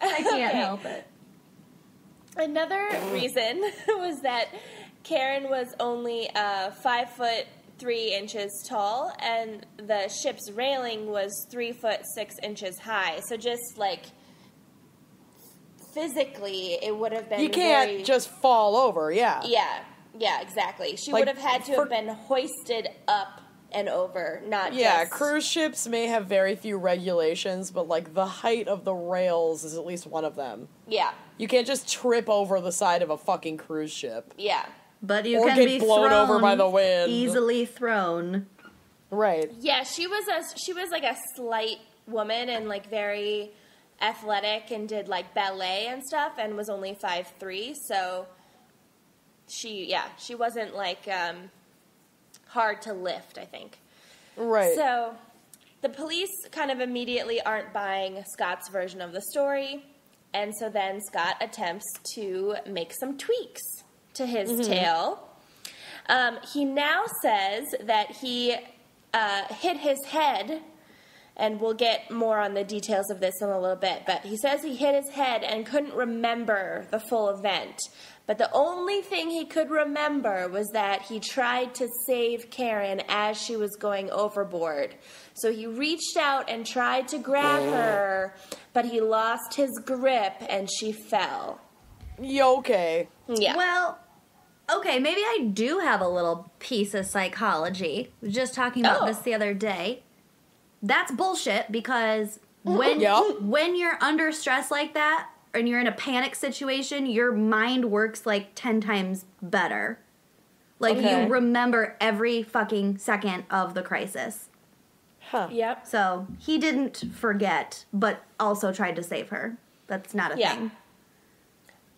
I can't Okay. help it. Another reason [laughs] was that Karen was only uh, five foot three inches tall, and the ship's railing was three foot six inches high. So just like physically, it would have been you can't very- just fall over. Yeah. yeah, yeah, exactly. She Like, would have had to for- have been hoisted up and over, not Yeah, just cruise ships may have very few regulations, but like the height of the rails is at least one of them. Yeah, You can't just trip over the side of a fucking cruise ship. yeah. But you Or can get be blown thrown, over by the wind. Easily thrown. Right. Yeah, she was a she was like a slight woman and like very athletic and did like ballet and stuff and was only five three. So she yeah she wasn't like um hard to lift, I think. Right. So the police kind of immediately aren't buying Scott's version of the story. And so then Scott attempts to make some tweaks to his Mm-hmm. tale. Um, he now says that he uh, hit his head, and we'll get more on the details of this in a little bit, but he says he hit his head and couldn't remember the full event. But the only thing he could remember was that he tried to save Karen as she was going overboard. So he reached out and tried to grab her, but he lost his grip and she fell. You okay? Yeah. Well, okay, maybe I do have a little piece of psychology. I was just talking about Oh. this the other day. That's bullshit because when Yeah. when you're under stress like that and you're in a panic situation, your mind works like 10 times better. Like Okay. you remember every fucking second of the crisis. Huh. yep. So, he didn't forget but also tried to save her. That's not a Yeah. thing.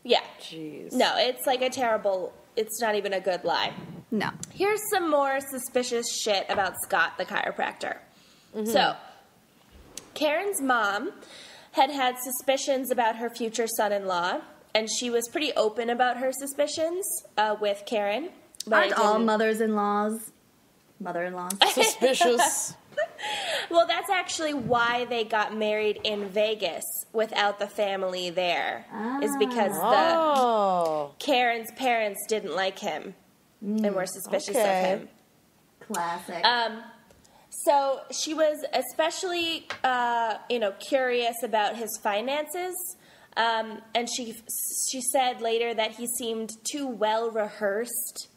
Yeah. Jeez. No, it's like a terrible, it's not even a good lie. No. Here's some more suspicious shit about Scott, the chiropractor. So, Karen's mom had had suspicions about her future son in law, and she was pretty open about her suspicions uh, with Karen. but Aren't all mothers-in-laws mother-in-laws? Suspicious. [laughs] [laughs] Well, that's actually why they got married in Vegas without the family there. Is because the oh. Karen's parents didn't like him and were suspicious okay. of him. Classic. Um, so she was especially, uh, you know, curious about his finances, um, and she she said later that he seemed too well rehearsed.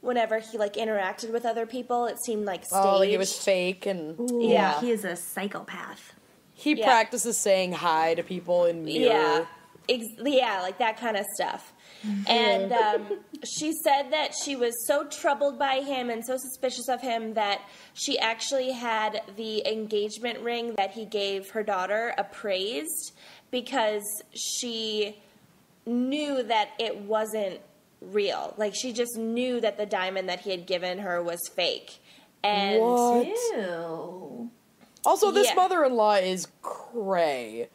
Whenever he like interacted with other people, it seemed like staged. Oh, like it was fake, and Ooh, yeah. he is a psychopath. he Yeah. practices saying hi to people in mirror. Yeah, ex- yeah, like that kind of stuff. And [laughs] um, she said that she was so troubled by him and so suspicious of him that she actually had the engagement ring that he gave her daughter appraised because she knew that it wasn't real. Like she just knew that the diamond that he had given her was fake. And What? Ew. Also, this Yeah. mother-in-law is cray.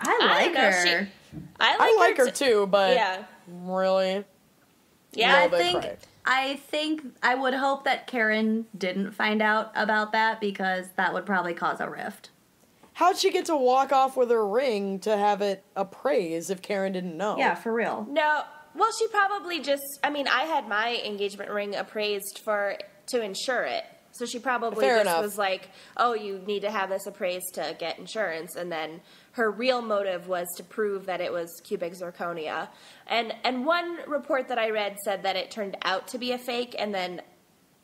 I I like don't her. she- I like, I like her t- too, but Yeah. really, Yeah, I think cray. I think I would hope that Karen didn't find out about that because that would probably cause a rift. how'd she get to walk off with her ring to have it appraised if Karen didn't know? Yeah, for real. No, well, she probably just. I mean, I had my engagement ring appraised for to insure it, so she probably Fair just enough. was like, "Oh, you need to have this appraised to get insurance," and then her real motive was to prove that it was cubic zirconia. And and one report that I read said that it turned out to be a fake, and then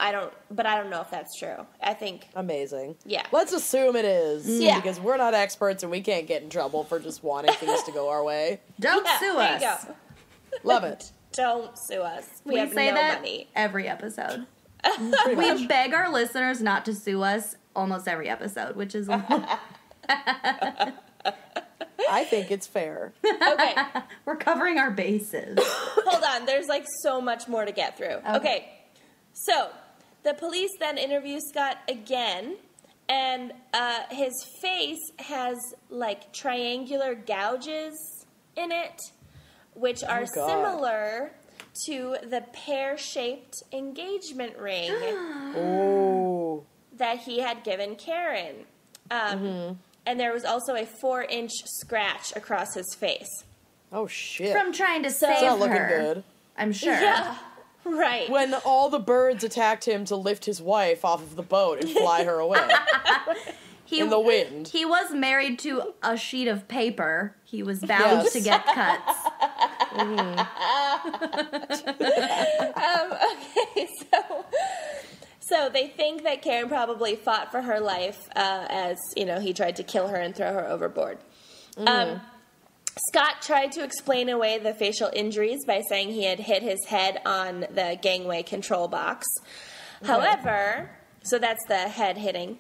I don't, but I don't know if that's true. I think Amazing. Yeah. Let's assume it is. Mm. Yeah. Because we're not experts and we can't get in trouble for just wanting things to go our way. Don't Yeah, sue there you us. Go. Love it. [laughs] Don't sue us. We, We have say no that money. every episode. Pretty much. We beg our listeners not to sue us almost every episode, which is [laughs] I think it's fair. Okay. [laughs] we're covering our bases. [coughs] Hold on, there's like so much more to get through. Okay. So, the police then interview Scott again, and uh, his face has like triangular gouges in it, which are God. similar to the pear shaped engagement ring Ooh. [gasps] that he had given Karen. Um, And there was also a four inch scratch across his face. Oh shit. From trying to So- save it's not looking her. good. I'm sure. Yeah. Right. When all the birds attacked him to lift his wife off of the boat and fly her away [laughs] He, in the wind. he was married to a sheet of paper. He was bound Yes. to get [laughs] cuts. um, okay, so so they think that Karen probably fought for her life uh, as you know he tried to kill her and throw her overboard. Um, Scott tried to explain away the facial injuries by saying he had hit his head on the gangway control box. However, so that's the head hitting.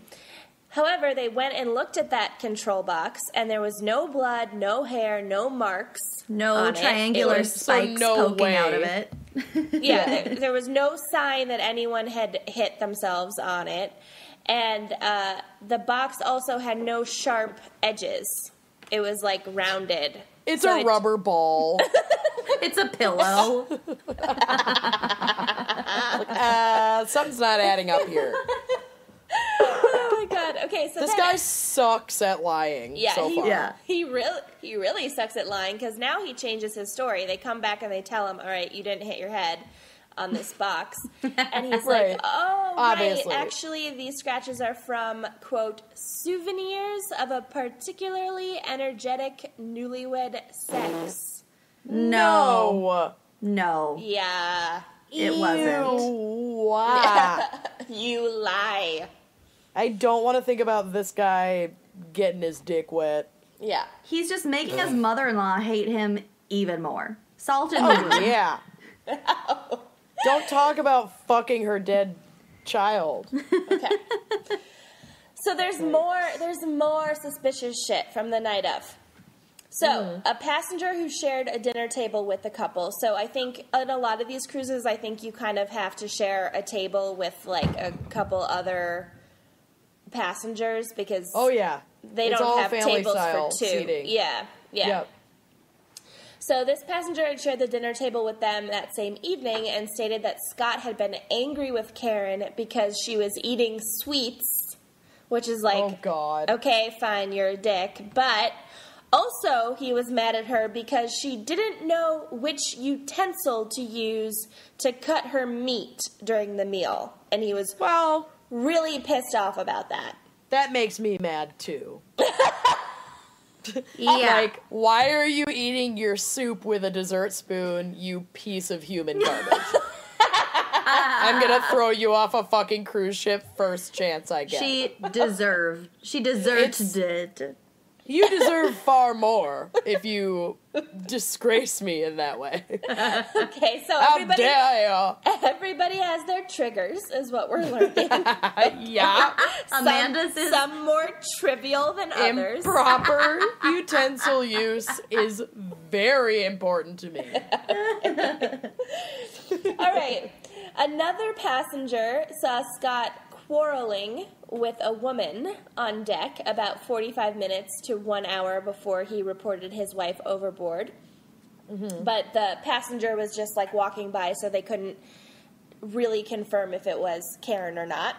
However, they went and looked at that control box, and there was no blood, no hair, no marks. No on it. It triangular so spikes no poking out of it. [laughs] yeah, there, there was no sign that anyone had hit themselves on it, and uh, the box also had no sharp edges. It was like rounded. It's So a it- rubber ball. [laughs] It's a pillow. [laughs] uh, something's not adding up here. My god! Okay, so This then- guy sucks at lying Yeah, so he, far. Yeah. he really he really sucks at lying because now he changes his story. They come back and they tell him, "All right, you didn't hit your head on this box," [laughs] and he's Right. like, "Oh, Obviously. right. Actually, these scratches are from quote souvenirs of a particularly energetic newlywed sex." No. No. No. Yeah, It wasn't. Wow. [laughs] you lie. I don't want to think about this guy getting his dick wet. Yeah. He's just making his mother in law hate him even more. Salt in the Oh, wound. yeah. [laughs] Don't talk about fucking her dead child. Okay. so there's more there's more suspicious shit from the night of. So, mm-hmm. a passenger who shared a dinner table with the couple. So, I think on a lot of these cruises, I think you kind of have to share a table with like a couple other passengers because Oh yeah. they It's don't have tables for two. seating. Yeah, yeah. Yep. So this passenger had shared the dinner table with them that same evening and stated that Scott had been angry with Karen because she was eating sweets, which is like, oh god. okay, fine, you're a dick. But also, he was mad at her because she didn't know which utensil to use to cut her meat during the meal. And he was Well, really pissed off about that. that makes me mad too. [laughs] [laughs] Yeah. Like, why are you eating your soup with a dessert spoon, you piece of human [laughs] garbage? I'm gonna throw you off a fucking cruise ship first chance I get. she deserved. She deserved It's- it. You deserve far more if you disgrace me in that way. [laughs] Okay, so How everybody, dare everybody has their triggers, is what we're learning. you? [laughs] Yeah. Amanda's [laughs] some, is some more trivial than others. Improper utensil use is very important to me. All right. Another passenger saw Scott quarreling with a woman on deck about 45 minutes to one hour before he reported his wife overboard. But the passenger was just like walking by, so they couldn't really confirm if it was Karen or not.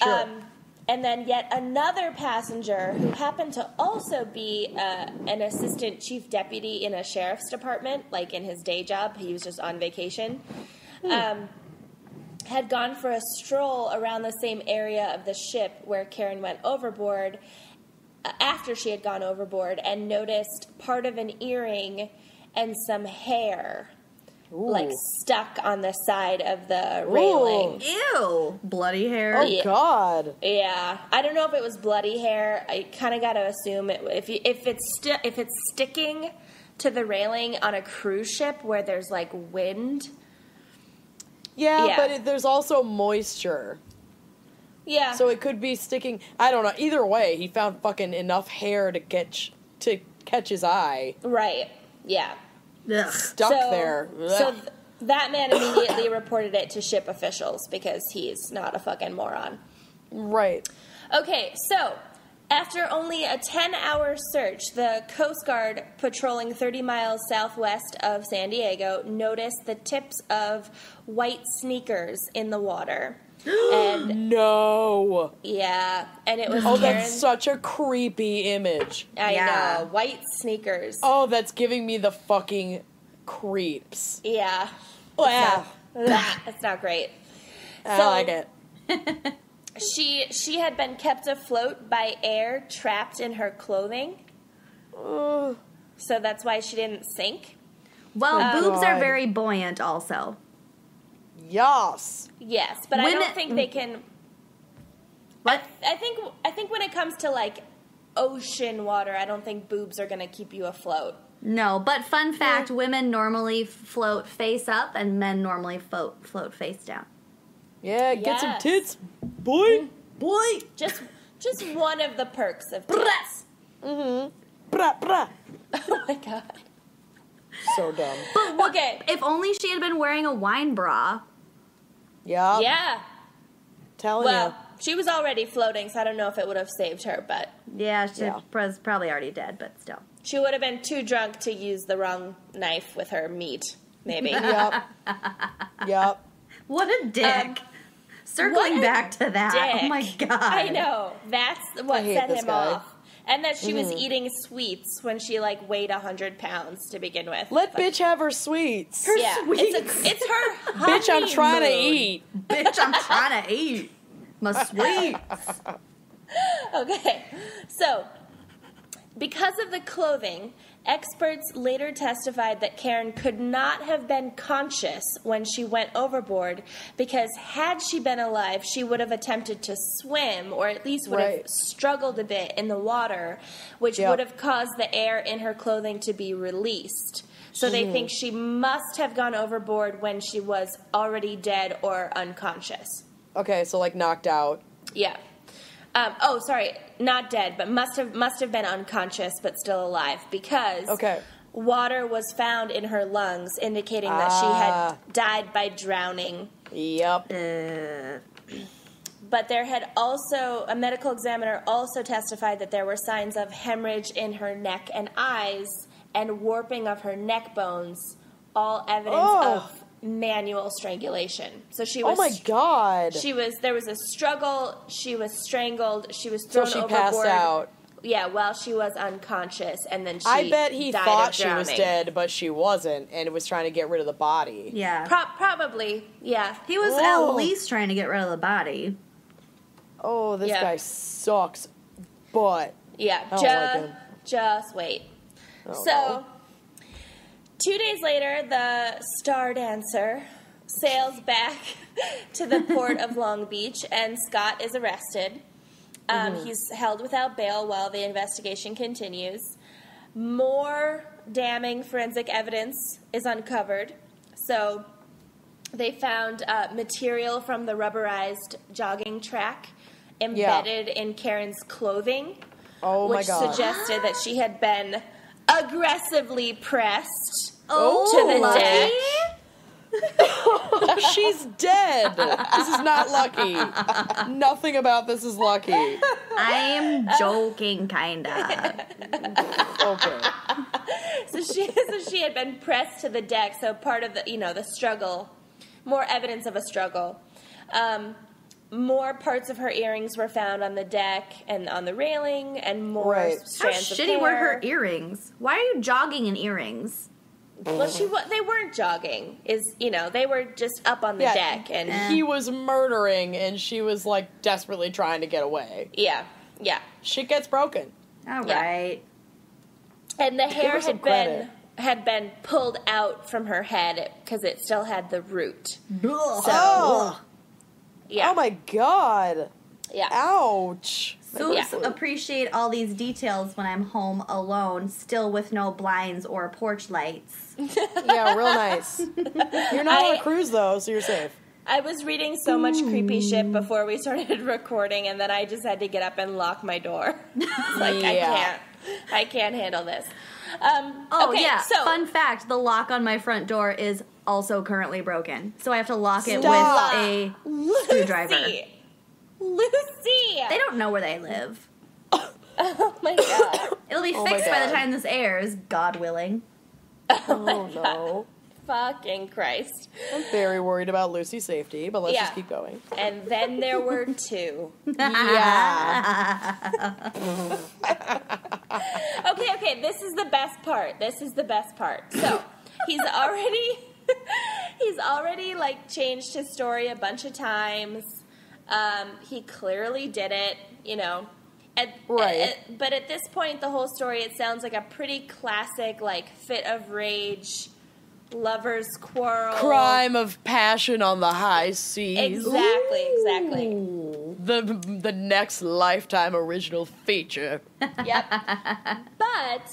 Sure. Um, and then yet another passenger who happened to also be uh, an assistant chief deputy in a sheriff's department, like in his day job, he was just on vacation, um, had gone for a stroll around the same area of the ship where Karen went overboard uh, after she had gone overboard and noticed part of an earring and some hair like stuck on the side of the railing. ew. Bloody hair. Oh Yeah. God. Yeah, I don't know if it was bloody hair. I kind of got to assume it, if you, if it's sti- if it's sticking to the railing on a cruise ship where there's like wind. Yeah, Yeah. but it, there's also moisture, Yeah. so it could be sticking. I don't know. Either way, he found fucking enough hair to catch to catch his eye right. Yeah. Ugh. stuck so, there. So th- that man immediately reported it to ship officials because he's not a fucking moron. right. Okay, so after only a 10 hour search, the Coast Guard patrolling 30 miles southwest of San Diego noticed the tips of white sneakers in the water. [gasps] and No. yeah, and it was Oh, Karen. that's such a creepy image. I Yeah. know, white sneakers. Oh, that's giving me the fucking creeps. Yeah. Wow. Ugh, That's not great. I So- like it. [laughs] She she had been kept afloat by air trapped in her clothing, Ugh. so that's why she didn't sink. Well, Uh, boobs are very buoyant also. Yas. Yes, but I don't think they can. What? I think I think when it comes to like ocean water, I don't think boobs are going to keep you afloat. No, but fun fact, women normally float face up and men normally float float face down. Yeah, get some tits, boy. Boy. Just just one of the perks of tits. Brah, brah. [laughs] Oh my god. So dumb. but, Okay. [laughs] If only she had been wearing a wine bra. Yeah. Yeah. Telling you. Well, you. she was already floating, so I don't know if it would have saved her, but Yeah, she Yeah. was probably already dead, but still. she would have been too drunk to use the wrong knife with her meat. Maybe. [laughs] Yep. yep. What a dick. Um, Circling what back to that. Oh my god. I know. That's what hate set him guy. off. And that she was mm-hmm. eating sweets when she like weighed hundred pounds to begin with. Let Like, bitch have her sweets. Yeah, it's, a, it's her. [laughs] bitch, I'm trying to eat. Bitch, I'm trying to eat. My sweets. [laughs] Okay, so because of the clothing, experts later testified that Karen could not have been conscious when she went overboard because had she been alive, she would have attempted to swim or at least would have struggled a bit in the water, which Yep. would have caused the air in her clothing to be released. So they think mm-hmm. she must have gone overboard when she was already dead or unconscious. Okay, so like knocked out. Yeah. Um, oh, sorry, not dead, but must have must have been unconscious, but still alive because Okay. water was found in her lungs, indicating that she Ah. had died by drowning. Yep. Uh, But there had also a medical examiner also testified that there were signs of hemorrhage in her neck and eyes and warping of her neck bones, all evidence Oh. of manual strangulation. So she oh was. Oh my god. She was there was a struggle. She was strangled. She was so thrown she overboard. passed out. Yeah, while she was unconscious, and then she. I bet he died thought she was dead, but she wasn't, and was trying to get rid of the body. yeah. Pro- probably, yeah. he was Oh. at least trying to get rid of the body. Oh, this Yeah. guy sucks. But Yeah, I don't just, like him. just wait. Oh, so, no. Two days later, the Star Dancer sails back [laughs] to the port of [laughs] Long Beach, and Scott is arrested. Um, Mm-hmm. He's held without bail while the investigation continues. More damning forensic evidence is uncovered. So, they found uh, material from the rubberized jogging track embedded in Karen's clothing oh my which god. suggested that she had been aggressively pressed Oh, to the lucky. deck. [laughs] She's dead. this is not lucky. Nothing about this is lucky. I am joking, kinda. Okay. So she, [laughs] so she had been pressed to the deck. So part of the, you know, the struggle, more evidence of a struggle. Um, more parts of her earrings were found on the deck and on the railing, and more Right. How strands of shitty were her earrings? Why are you jogging in earrings? Well, she wa- they weren't jogging. Is you know they were just up on the Yeah. deck and Eh. He was murdering, and she was like desperately trying to get away. yeah, yeah. Shit gets broken. All Yeah. right. And the hair had been credit. had been pulled out from her head because it still had the root. So Oh. Yeah, Oh my god. yeah. Ouch. Suits Yeah. appreciate all these details when I'm home alone, still with no blinds or porch lights. [laughs] Yeah, real nice. You're not on a cruise though, so you're safe. I was reading so much creepy shit hmm. before we started [laughs] recording, and then I just had to get up and lock my door. [laughs] It's like I can't, I can't handle this. Um, Oh okay, yeah. So Fun fact: the lock on my front door is also currently broken, so I have to lock it Stop. with a Lucy, screwdriver. Lucy. They don't know where they live. Oh my god. [coughs] It'll be Oh fixed by the time this airs, God willing. Oh no. Fucking Christ. I'm very worried about Lucy's safety, but let's Yeah. just keep going. And then there were [laughs] two. Yeah. Okay, okay, this is the best part. This is the best part. So, he's already [laughs] he's already like changed his story a bunch of times. Um, he clearly did it, you know. At, Right. at- but at this point, the whole story it sounds like a pretty classic, like fit of rage, lovers quarrel, Crime of passion on the high seas. Exactly, exactly. The the next lifetime original feature. [laughs] Yep. but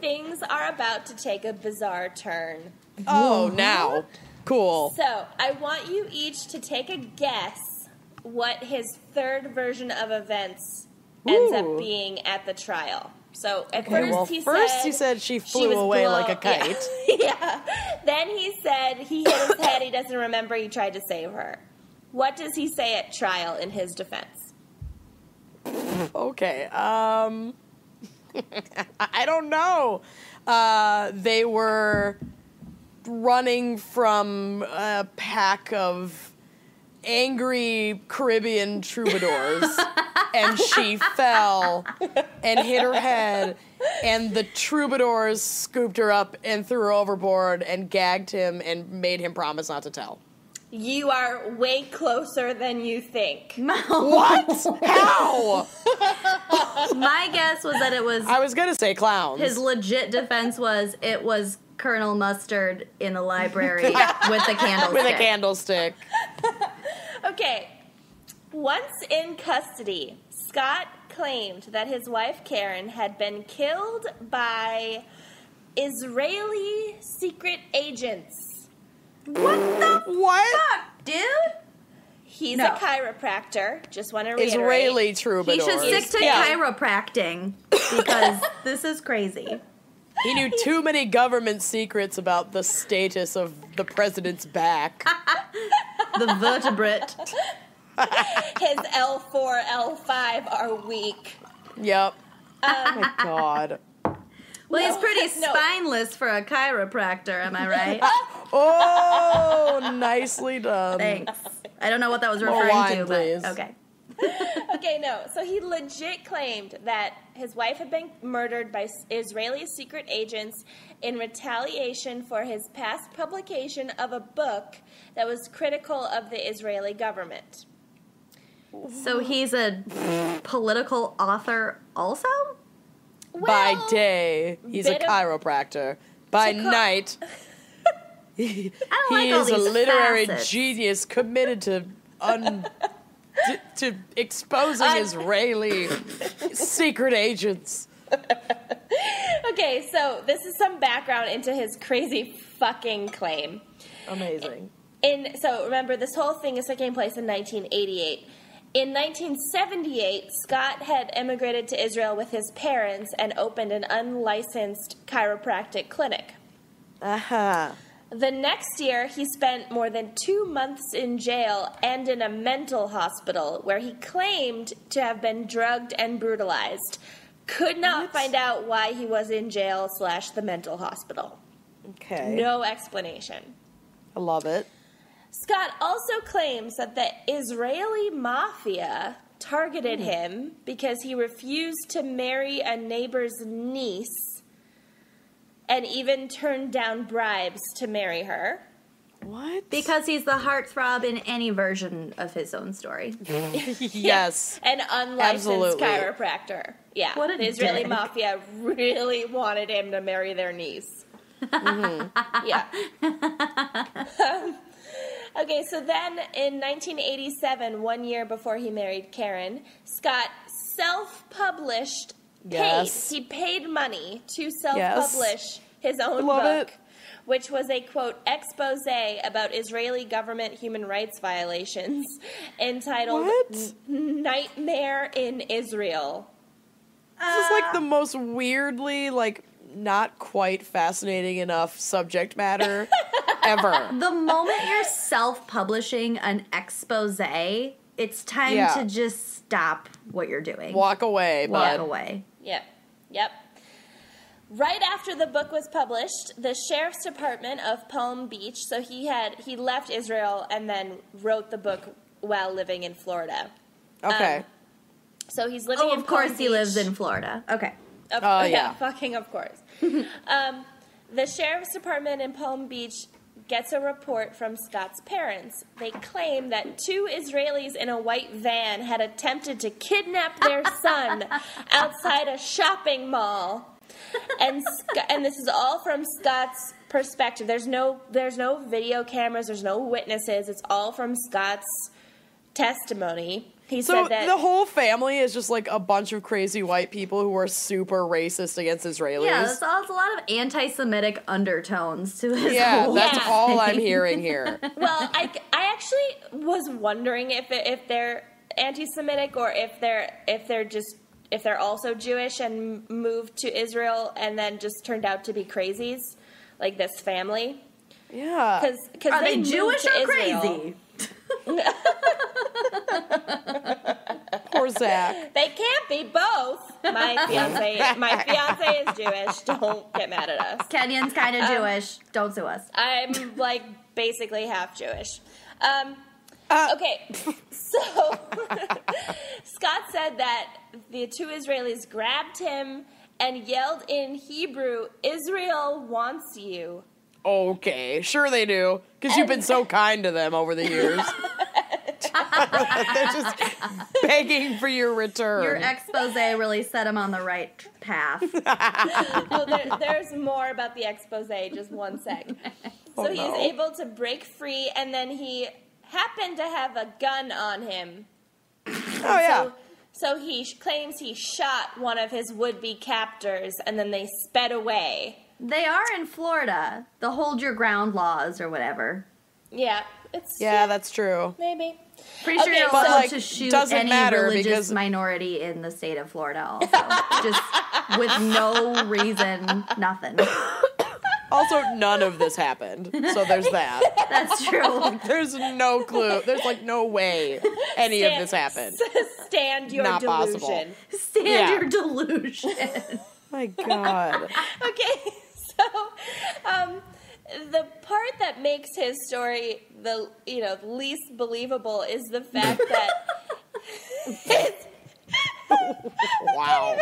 things are about to take a bizarre turn. Oh, now. Cool. So, I want you each to take a guess what his third version of events ends up being at the trial. So at Okay, first well, he first said he said she flew was away like a blow- [laughs] yeah. kite. [laughs] Yeah. Then he said he hit his head. He doesn't remember. He tried to save her. What does he say at trial in his defense? Okay. Um [laughs] I don't know. Uh they were running from a pack of angry Caribbean troubadours and she fell and hit her head and the troubadours scooped her up and threw her overboard and gagged him and made him promise not to tell. You are way closer than you think. [laughs] What? How? My guess was that it was I was gonna say clowns. his legit defense was it was Colonel Mustard in the library [laughs] with the candlestick. with a candlestick. [laughs] Okay. Once in custody, Scott claimed that his wife Karen had been killed by Israeli secret agents. What the What? fuck, dude? He's No. a chiropractor. Just want to reiterate. Israeli true button. He should stick to Yeah. chiropracting because [laughs] this is crazy. He knew too many government secrets about the status of the president's back. [laughs] The vertebrate. [laughs] His L4, L5 are weak. Yep. Um, oh my god. Well, he's pretty [laughs] no. spineless for a chiropractor, am I right? [laughs] Oh, nicely done. Thanks. I don't know what that was referring wine, to, please. but okay. Okay, no. So he legit claimed that his wife had been murdered by Israeli secret agents in retaliation for his past publication of a book that was critical of the Israeli government. So he's a political author also? By day, he's a chiropractor. By co- night, [laughs] he, like is a literary facets. genius committed to un, to, to exposing Un- Israeli secret agents. Okay, so this is some background into his crazy fucking claim. Amazing. In so remember this whole thing is taking place in 1988. In 1978, Scott had immigrated to Israel with his parents and opened an unlicensed chiropractic clinic. Uh-huh. The next year, he spent more than two months in jail and in a mental hospital where he claimed to have been drugged and brutalized. Could not What? find out why he was in jail slash the mental hospital. Okay. No explanation. I love it. Scott also claims that the Israeli mafia targeted him because he refused to marry a neighbor's niece and even turned down bribes to marry her. What? Because he's the heartthrob in any version of his own story. [laughs] [laughs] yes. An unlicensed Absolutely. chiropractor. Yeah. What a the Israeli dick. mafia really wanted him to marry their niece. Mm-hmm. [laughs] yeah. Okay, so then in 1987, one year before he married Karen, Scott self published, Yes. paid, he paid money to self publish his own love book. it. Which was a quote expose about Israeli government human rights violations entitled? Nightmare in Israel. This is like uh. the most weirdly, like, not quite fascinating enough subject matter ever. [laughs] The moment you're self publishing an expose, it's time Yeah. to just stop what you're doing. Walk away, Walk bud. away. Yep. Yep. Right after the book was published, the sheriff's department of Palm Beach, so he had he left Israel and then wrote the book while living in Florida. Okay. Um, So he's living Oh, in of course Palm he lives in Florida. Okay. Of, Oh, yeah. yeah. fucking of course. [laughs] um, the sheriff's department in Palm Beach gets a report from Scott's parents. They claim that two Israelis in a white van had attempted to kidnap their son [laughs] outside a shopping mall. And Sc- and this is all from Scott's perspective. There's no there's no video cameras, there's no witnesses. It's all from Scott's testimony. He so said that the whole family is just like a bunch of crazy white people who are super racist against Israelis. Yeah, there's, there's a lot of anti Semitic undertones to his Yeah, whole that's Yeah. all I'm [laughs] hearing here. well, I, I actually was wondering if it, if they're anti-Semitic or if they're if they're just if they're also Jewish and moved to Israel and then just turned out to be crazies, like this family. Yeah. Because Are they, moved Jewish to or Israel. crazy? [laughs] Poor Zach. They can't be both. My [laughs] fiance, my fiance is Jewish. Don't get mad at us. Kenyon's kind of Jewish. Don't sue us. I'm like basically half Jewish. Um, Uh, okay, so [laughs] Scott said that the two Israelis grabbed him and yelled in Hebrew, "Israel wants you." Okay, sure they do. Because you've been so kind to them over the years. [laughs] They're just begging for your return. Your expose really set him on the right path. [laughs] Well, there, there's more about the expose. Just one sec. Oh, so Oh, he's no. able to break free, and then he happened to have a gun on him. oh, yeah. So, so he claims he shot one of his would-be captors, and then they sped away. They are in Florida. The hold your ground laws or whatever. Yeah, it's yeah, that's true. maybe. Pretty sure Okay, you're so- allowed like, to shoot doesn't any matter religious because- minority in the state of Florida also. [laughs] Just with no reason, nothing. Also, none of this happened. So there's that. [laughs] That's true. There's no clue. There's like no way any of this happened. [laughs] Stand your Not delusion. possible. Stand Yeah. your delusion. My God. Okay, [laughs] so um, the part that makes his story the you know least believable is the fact [laughs] that it's, [laughs] Wow.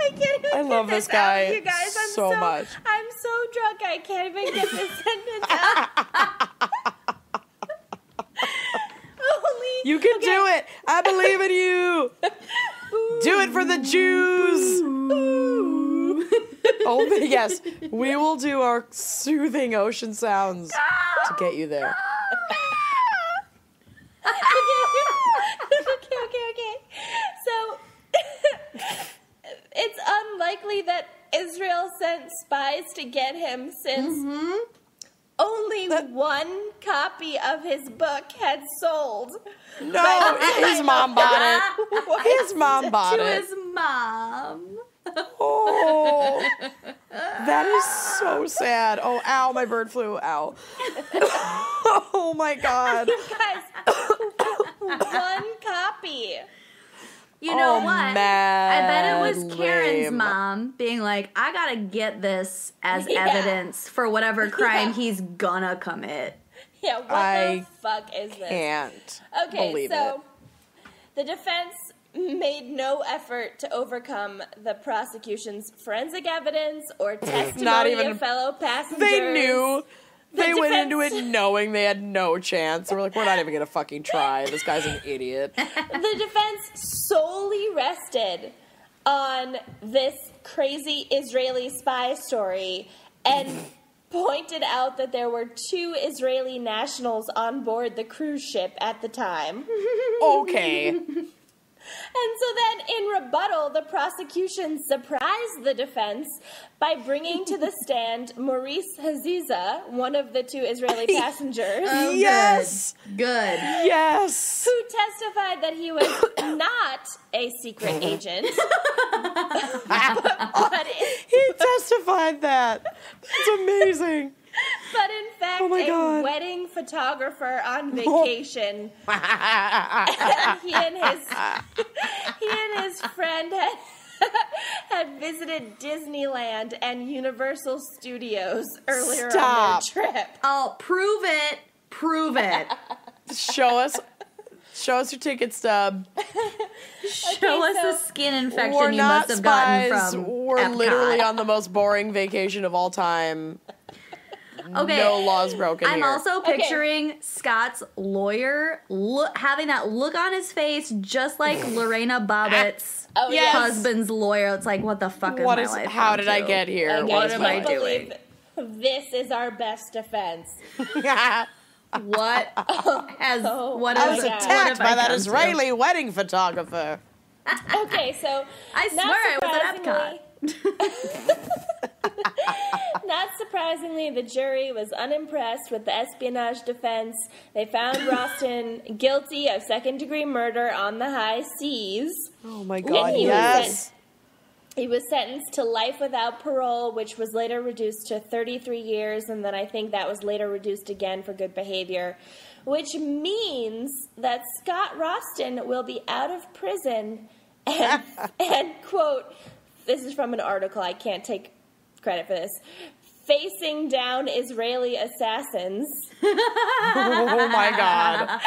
I can't even I get love this out, guy you guys. I'm so so much. I'm so drunk I can't even get this sentence out. Holy, You can okay. do it. I believe in you. Do it for the Jews. Oh yes, we will do our soothing ocean sounds to get you there. okay, okay, okay. So it's unlikely that Israel sent spies to get him since Mm-hmm. only one copy of his book had sold. No, his mom bought it. [laughs] His mom bought to it. his mom. Oh, that is so sad. Oh, ow, my bird flew. Ow. [laughs] Oh my god. Guys, one copy. You know oh, what? I bet it was Karen's lame. mom being like, I gotta get this as [laughs] Yeah. evidence for whatever crime Yeah. he's gonna commit. Yeah, what I the fuck is this? Can't Okay, believe so it. the defense made no effort to overcome the prosecution's forensic evidence or [laughs] testimony even- of fellow passengers. They knew. They The went into it knowing they had no chance. They were like, we're not even gonna [laughs] fucking try. This guy's an idiot. The defense solely rested on this crazy Israeli spy story and [laughs] pointed out that there were two Israeli nationals on board the cruise ship at the time. Okay. And so then, in rebuttal, the prosecution surprised the defense by bringing to the [laughs] stand Maurice Haziza, one of the two Israeli [laughs] passengers, Oh, yes. Good. Yes. who testified that he was [coughs] not a secret agent. [laughs] but, He testified that. That's amazing. [laughs] but in fact, Oh my a God. wedding photographer on oh. vacation. [laughs] he and his [laughs] he and his friend had had visited Disneyland and Universal Studios earlier Stop. on their trip. Oh, prove it. Prove it. Show us. Show us your ticket stub. Show us so- the skin infection We're you must have gotten from We're Epcot. literally on the most boring vacation of all time. Okay. No laws broken I'm here. also Okay. picturing Scott's lawyer look, having that look on his face, just like [sighs] Lorena Bobbitt's ah, Oh, Yes. husband's lawyer. It's like, what the fuck is What my life? How come did I get here? Okay, What What's am I doing? believe This is our best defense. [laughs] What [laughs] has Oh, oh what I was Yeah. what attacked by that come to? Israeli wedding photographer. Okay, so [laughs] I swear I was at Epcot. [laughs] Not surprisingly, the jury was unimpressed with the espionage defense. They found [gasps] Roston guilty of second degree murder on the high seas. Oh my god, he was yes. He was sentenced to life without parole, which was later reduced to 33 years, and then I think that was later reduced again for good behavior, which means that Scott Roston will be out of prison and, [laughs] and quote, this is from an article, I can't take credit for this, facing down Israeli assassins [laughs] Oh my god.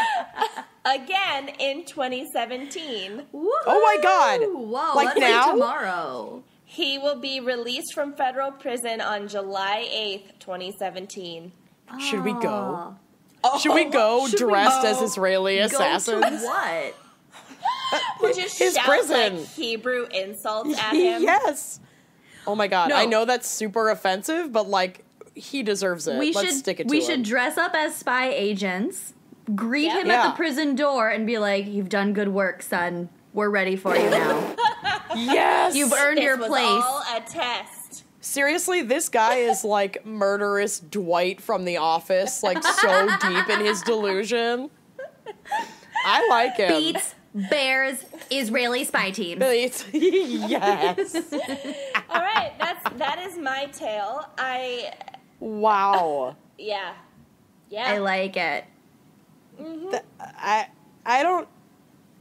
again in 2017. Oh my God. Whoa, Like that's now? tomorrow. He will be released from federal prison on July 8th, 2017. Should we go? Oh. Should we oh, go Should we dressed go- as Israeli Go assassins? to what? [laughs] Who just His shouts prison. like Hebrew insults at [laughs] him. yes. Oh my god. No. I know that's super offensive, but like he deserves it. We Let's should stick it to we him. should dress up as spy agents, greet Yeah. him at the prison door, and be like, "You've done good work, son. We're ready for you now. [laughs] yes. You've earned This your was place." all a test. Seriously, this guy is like murderous Dwight from The Office, like so deep in his delusion. I like him. Beats Bears Israeli spy team. [laughs] Yes. [laughs] All right, that's that is my tale. I Wow. yeah. Yeah. I like it. Mm-hmm. I I don't.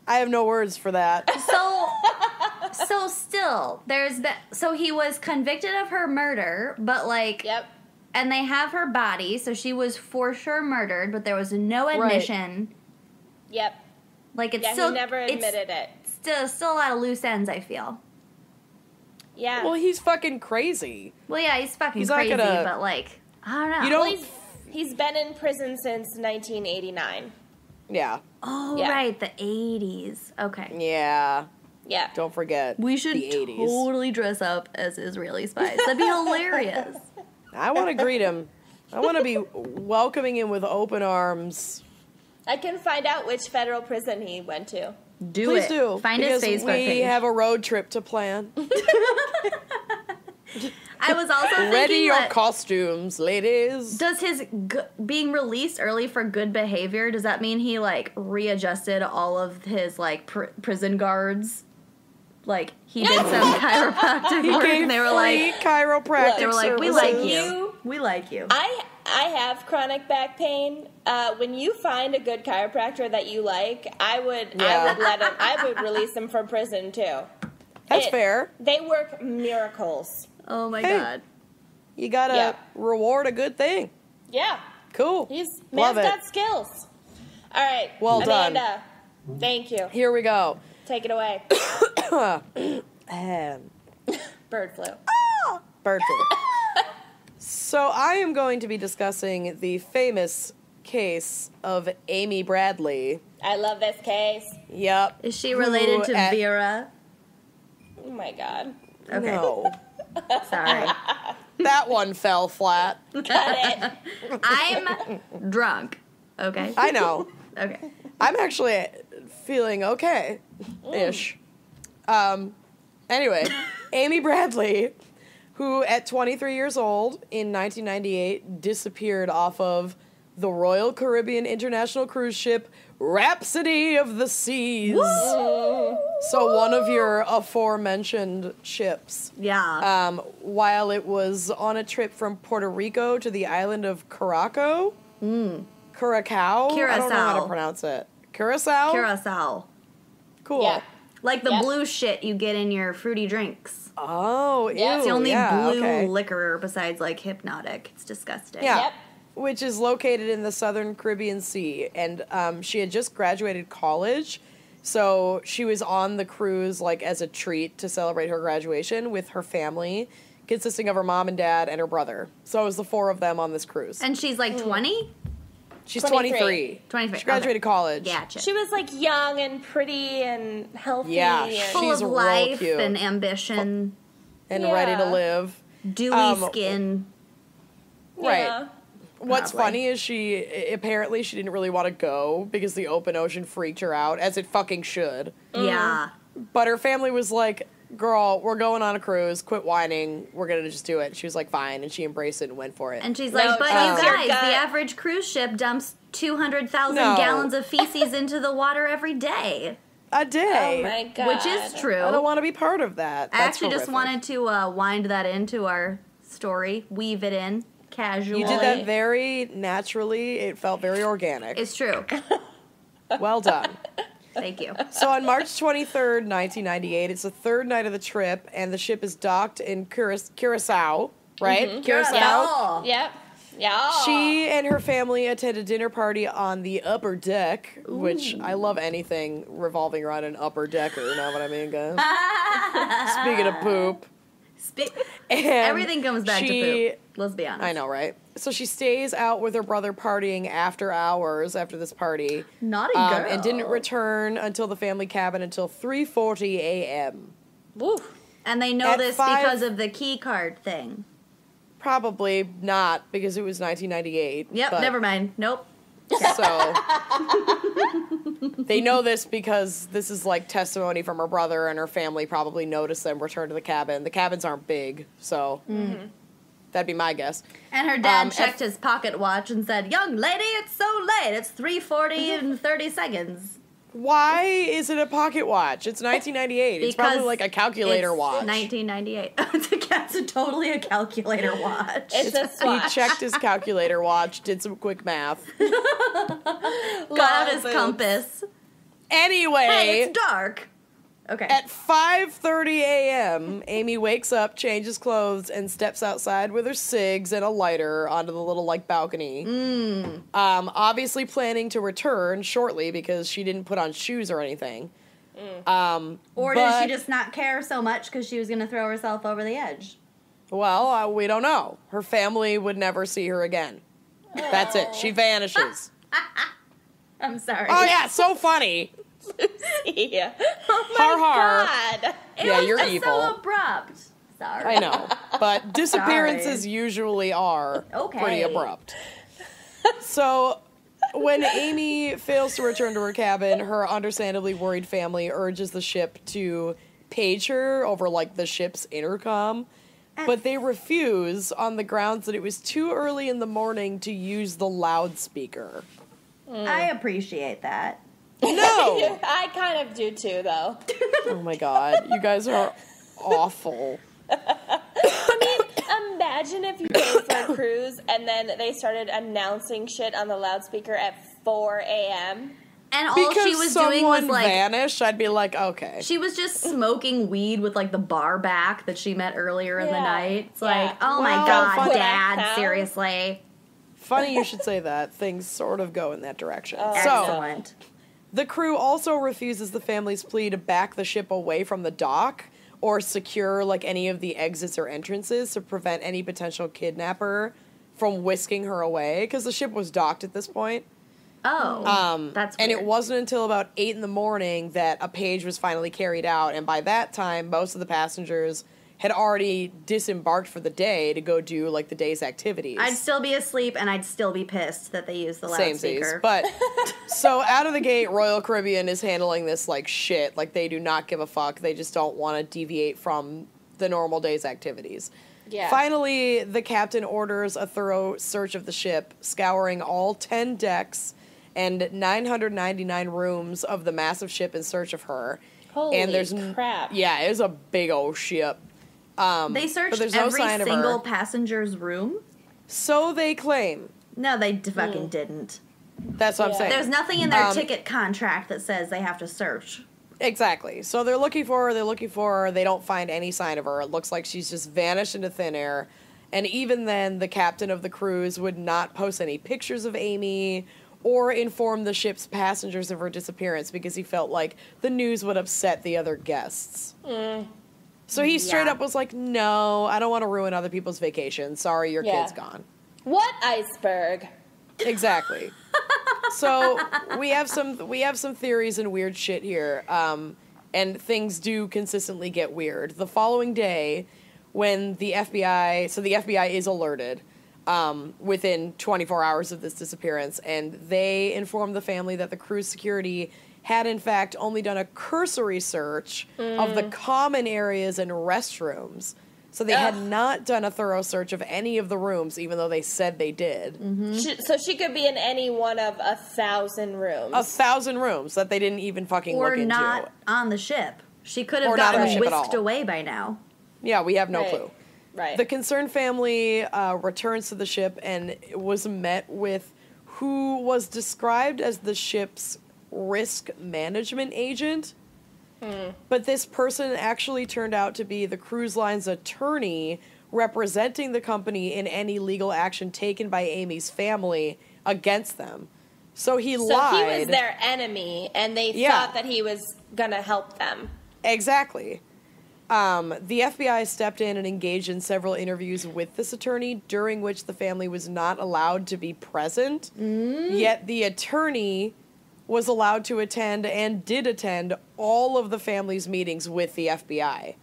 I have no words for that. [laughs] So, so still, there's been. So he was convicted of her murder, but like, yep. and they have her body, so she was for sure murdered, but there was no admission. Yep. Like it's Yeah, still he never it's admitted it. Still, still a lot of loose ends. I feel. Yeah. Well, he's fucking crazy. Well, yeah, he's fucking He's crazy, gonna- but like, I don't know. You Well, don't. he's he's been in prison since 1989. Yeah. Oh, Yeah. right, the '80s. Okay. Yeah. Yeah. Don't forget. We should the 80s. totally dress up as Israeli spies. That'd be hilarious. [laughs] I want to greet him. I want to be welcoming him with open arms. I can find out which federal prison he went to. Do Please it. do. Find his because Facebook we page. have a road trip to plan. [laughs] I was also Ready your that costumes, ladies. does his g- being released early for good behavior does that mean he like readjusted all of his like pr- prison guards? Like he did [laughs] some chiropractic work, and they were like, chiropractic they were like, we like you, you- we like you. I I have chronic back pain. Uh, when you find a good chiropractor that you like, I would Yeah. I would let him. I would release him from prison too. That's It- fair. They work miracles. Oh my Hey. god. You gotta Yeah. reward a good thing. Yeah, Cool. he's Love man's it. got skills. All right, Well done. Thank you. Here we go. Take it away. [coughs] Bird flu. bird flu. [laughs] so I am going to be discussing the famous case of Amy Bradley. I love this case. Yep. Is she related Who to at- Vera? Oh my god. Okay, No. [laughs] sorry. that one fell flat. [laughs] Cut it. I'm drunk. Okay. I know. Okay. I'm actually feeling okay ish. Um, anyway, [laughs] Amy Bradley, who at 23 years old in 1998 disappeared off of the Royal Caribbean International cruise ship Rhapsody of the Seas. So, one of your aforementioned ships. Yeah. Um, while it was on a trip from Puerto Rico to the island of Curaçao. Curacao? I don't know how to Curacao. pronounce it. Curacao? Curacao. Cool. Yeah. Like the Yep. blue shit you get in your fruity drinks. Oh, ew. Yeah. It's the only yeah, blue okay. liquor besides like Hpnotiq. It's disgusting. Yeah. Yep. Which is located in the southern Caribbean Sea. And um, she had just graduated college. So she was on the cruise like as a treat to celebrate her graduation with her family, consisting of her mom and dad and her brother. So it was the four of them on this cruise. And she's like 20? She's 23. 23. 23, She graduated college. Gotcha. She was like young and pretty and healthy. Yeah, and- Full she's of real life cute. and ambition, And ready to live. dewy Um, skin. Right. Yeah. What's Probably. funny is she apparently she didn't really want to go because the open ocean freaked her out, as it fucking should. Yeah. But her family was like, "Girl, we're going on a cruise. Quit whining. We're gonna just do it." She was like, "Fine," and she embraced it and went for it. And she's No, like, but trust you your guys, gut." the average cruise ship dumps 200,000 No. gallons of [laughs] feces into the water every day, a day. Oh my god. which is true. I don't want to be part of that. I That's actually just horrific. wanted to uh, wind that into our story, weave it in casually. You did that very naturally. It felt very organic. It's true. [laughs] well done. Thank you. So on March 23rd, 1998, it's the third night of the trip, and the ship is docked in Curas- Curacao, right? Mm-hmm. Curacao. Curacao. Yep. Yeah. She and her family attend a dinner party on the upper deck, which I love anything revolving around an upper decker. You know what I mean, guys? [laughs] Speaking of poop, Spe- and [laughs] Everything comes back she, to poop. Let's be honest. I know, right? So she stays out with her brother partying after hours after this party. Naughty um, girl. and didn't return until the family cabin until 3:40 a.m. Woo. And they know At this five- because of the key card thing. Probably not because it was 1998. Yep, never mind. Nope. So they know this because this is like testimony from her brother and her family probably noticed them return to the cabin. The cabins aren't big, so that'd be my guess. And her dad Um, checked his pocket watch and said, "Young lady, it's so late. It's 3:40 and 30 seconds." Why is it a pocket watch? It's 1998. it's probably like a calculator it's watch. 1998. [laughs] it's, a, it's a totally a calculator [laughs] watch. It's a he checked his [laughs] calculator watch, did some quick math. Got out his compass. Anyway, Hey, it's dark. Okay. At 5:30 a.m., Amy wakes up, changes clothes, and steps outside with her cigs and a lighter onto the little like balcony. Um, obviously planning to return shortly because she didn't put on shoes or anything. Um, or but- did she just not care so much because she was going to throw herself over the edge? Well, uh, we don't know. Her family would never see her again. That's it. She vanishes. [laughs] I'm sorry. oh yeah, so funny. Yeah. Oh har har. God. Yeah, you're evil. so abrupt. Sorry. I know, but [laughs] disappearances Sorry. usually are Okay. pretty abrupt. So, when Amy fails to return to her cabin, her understandably worried family urges the ship to page her over like the ship's intercom, but they refuse on the grounds that it was too early in the morning to use the loudspeaker. I appreciate that. No. [laughs] I kind of do too, though. [laughs] oh my god, you guys are awful. [laughs] I mean, imagine if you paid for a cruise and then they started announcing shit on the loudspeaker at 4 a.m. And all Because she was doing was like vanished, I'd be like, okay. she was just smoking weed with like the bar back that she met earlier in the night. It's Yeah. like, oh my god, dad, seriously. Funny you should say that. Things sort of go in that direction. Oh. so, Excellent. The crew also refuses the family's plea to back the ship away from the dock or secure like any of the exits or entrances to prevent any potential kidnapper from whisking her away because the ship was docked at this point. Oh, Um, that's and it wasn't until about eight in the morning that a page was finally carried out, and by that time, most of the passengers had already disembarked for the day to go do like the day's activities. I'd still be asleep and I'd still be pissed that they used the Same loudspeaker. But [laughs] so out of the gate, Royal Caribbean is handling this like shit. Like they do not give a fuck. They just don't want to deviate from the normal day's activities. Yeah. Finally, the captain orders a thorough search of the ship, scouring all 10 decks and 999 rooms of the massive ship in search of her. Holy and there's n- crap. Yeah, it was a big old ship. Um, they searched there's no every sign single passenger's room. So they claim. No, they d- fucking didn't. That's what Yeah. I'm saying. There's nothing in their Um, ticket contract that says they have to search. Exactly. So they're looking for her, they're looking for her, they don't find any sign of her. It looks like she's just vanished into thin air. And even then, the captain of the cruise would not post any pictures of Amy or inform the ship's passengers of her disappearance because he felt like the news would upset the other guests. So he straight Yeah. up was like, No, I don't want to ruin other people's vacation. Sorry, your Yeah. kid's gone. What iceberg? Exactly. [laughs] so we have some we have some theories and weird shit here, um, and things do consistently get weird. The following day, when the FBI, so the FBI is alerted um, within 24 hours of this disappearance, and they inform the family that the cruise security had in fact only done a cursory search of the common areas and restrooms. So they had not done a thorough search of any of the rooms, even though they said they did. She, so she could be in any one of a thousand rooms. A thousand rooms that they didn't even fucking or look into. not on the ship. She could have Or gotten the ship at whisked away by now. Yeah, we have no Right. clue. right. The concerned family uh, returns to the ship and was met with who was described as the ship's risk management agent. But this person actually turned out to be the cruise line's attorney representing the company in any legal action taken by Amy's family against them. So he so lied. he was their enemy, and they Yeah. thought that he was gonna help them. Exactly. Um, the FBI stepped in and engaged in several interviews with this attorney, during which the family was not allowed to be present. Yet the attorney was allowed to attend and did attend all of the family's meetings with the FBI.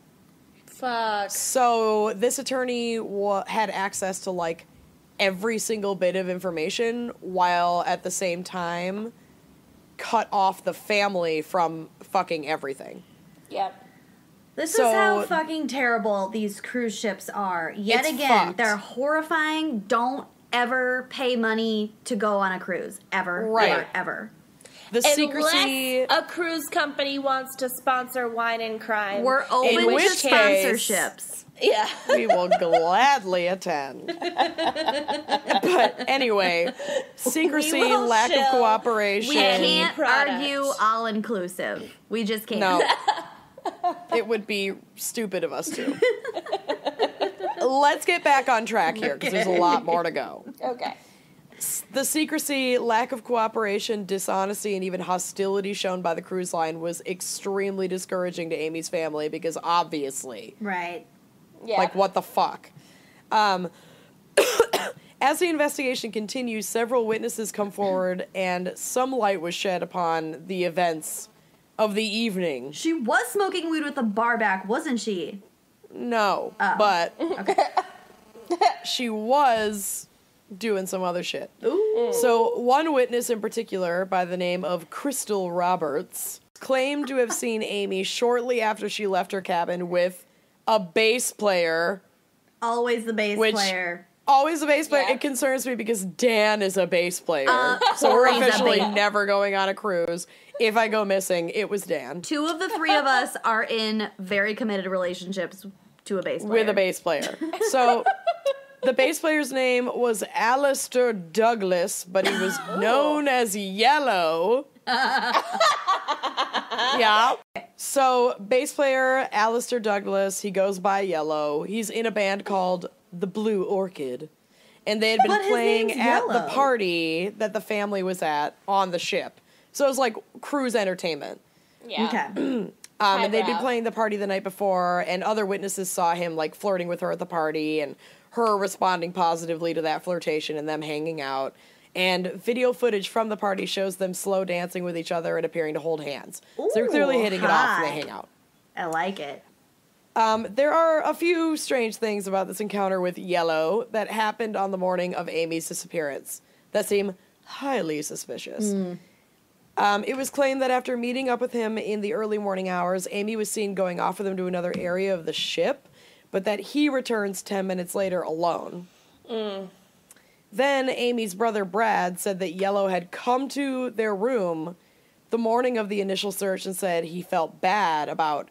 Fuck. So this attorney wa- had access to like every single bit of information, while at the same time cut off the family from fucking everything. Yep. This So- is how fucking terrible these cruise ships are. Yet It's again, fucked. they're horrifying. Don't ever pay money to go on a cruise. Ever. Right. Ever. Ever. The secrecy. A cruise company wants to sponsor wine and crime. We're open to which case- sponsorships. yeah. we will gladly attend. but anyway, secrecy, We will lack of cooperation. We can't product. argue all inclusive. We just can't. No. [laughs] it would be stupid of us to. Let's get back on track here because there's a lot more to go. Okay. The secrecy, lack of cooperation, dishonesty, and even hostility shown by the cruise line was extremely discouraging to Amy's family because obviously Right. Yeah. Like, what the fuck? Um, [coughs] as the investigation continues, several witnesses come [coughs] forward, and some light was shed upon the events of the evening. She was smoking weed with a bar back, wasn't she? No, Oh. but [laughs] she was doing some other shit. So, one witness in particular, by the name of Crystal Roberts, claimed to have seen Amy shortly after she left her cabin with a bass player. Always the bass Which- player. Always a bass player. Yeah. It concerns me because Dan is a bass player. Uh, so we're [laughs] officially never going on a cruise. If I go missing, it was Dan Two of the three of us are in very committed relationships to a bass player. with a bass player. [laughs] So the bass player's name was Alistair Douglas, but he was [gasps] known as Yellow. [laughs] yeah. So bass player Alistair Douglas, he goes by Yellow. He's in a band called The Blue Orchid. And they had been But playing name's at the party that the family was at on the ship. So it was like cruise entertainment. Yeah. Okay. [clears throat] Um, and they'd been playing the party the night before, and other witnesses saw him like flirting with her at the party, and her responding positively to that flirtation, and them hanging out. And video footage from the party shows them slow dancing with each other and appearing to hold hands. so they're clearly Ooh, hitting it off when they hang out. I like it. Um, there are a few strange things about this encounter with Yellow that happened on the morning of Amy's disappearance that seem highly suspicious. Um, it was claimed that after meeting up with him in the early morning hours, Amy was seen going off with him to another area of the ship, but that he returns 10 minutes later alone. Mm. Then Amy's brother Brad said that Yellow had come to their room the morning of the initial search and said he felt bad about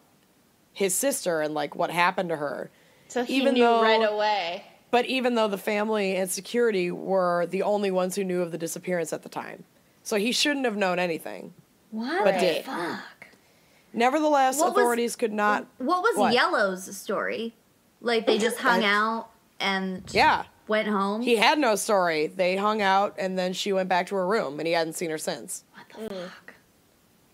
his sister and like what happened to her. So he Even knew though- right away. But even though the family and security were the only ones who knew of the disappearance at the time. So he shouldn't have known anything. What But the did. fuck? Nevertheless, What was- authorities could not. What was What? Yellow's story? Like they just hung out and Yeah. went home. He had no story. They hung out and then she went back to her room and he hadn't seen her since. what the fuck?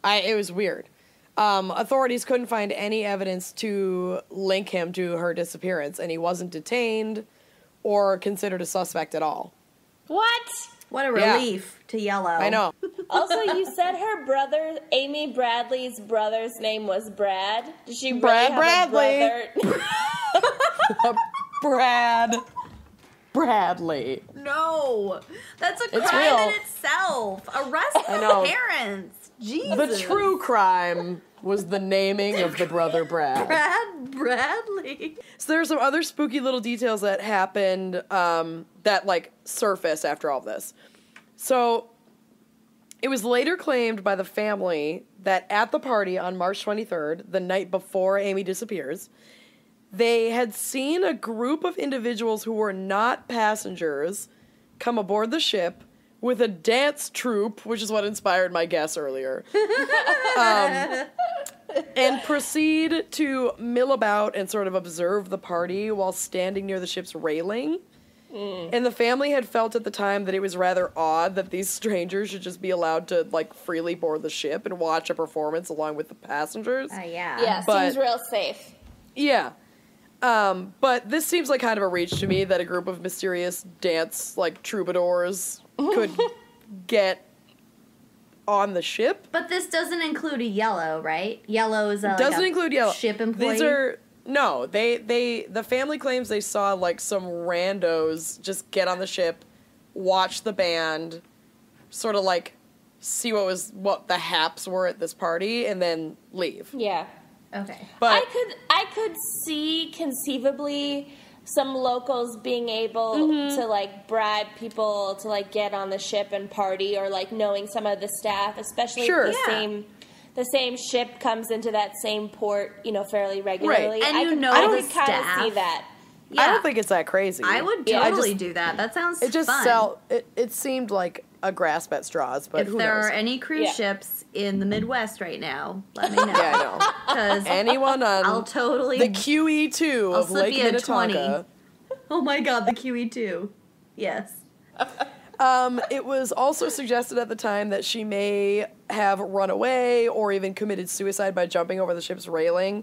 I it was weird. Um, authorities couldn't find any evidence to link him to her disappearance, and he wasn't detained or considered a suspect at all. What? What a Yeah. relief to Yellow. I know. [laughs] Also, you said her brother, Amy Bradley's brother's name was Brad. Did she really Brad have Bradley. a brother? [laughs] Brad Bradley. No, that's a It's crime real. in itself. Arrest the parents. Jesus. The true crime was the naming of the brother Brad. Brad Bradley. So there's some other spooky little details that happened um, that like surface after all of this. So it was later claimed by the family that at the party on March 23rd, the night before Amy disappears, they had seen a group of individuals who were not passengers come aboard the ship with a dance troupe, which is what inspired my guess earlier, [laughs] um, and proceed to mill about and sort of observe the party while standing near the ship's railing. And the family had felt at the time that it was rather odd that these strangers should just be allowed to like freely board the ship and watch a performance along with the passengers. Uh, yeah. Yeah, But- seems real safe. Yeah. Um, but this seems like kind of a reach to me that a group of mysterious dance like troubadours could get on the ship. But this doesn't include a yellow, right? Yellow is a like Doesn't a include yellow. ship employee. These are no, they they the family claims they saw like some randos just get on the ship, watch the band, sort of like see what was what the haps were at this party and then leave. Yeah. okay. But I could I could see conceivably some locals being able Mm-hmm. to like bribe people to like get on the ship and party or like knowing some of the staff, especially Sure. the Yeah. same the same ship comes into that same port, you know, fairly regularly. And I you could, know I the could kind of see that. Yeah. I don't think it's that crazy. I would Yeah, I totally just- do that. That sounds It just fun. felt it, it seemed like a grasp at straws, but if who there knows? are any cruise Yeah. ships in the Midwest right now, let me [laughs] know. yeah, I know. Because Anyone on I'll totally. the QE2 of slip Lake you a 20. [laughs] Oh my god, the QE2. Yes. [laughs] Um, it was also suggested at the time that she may have run away or even committed suicide by jumping over the ship's railing.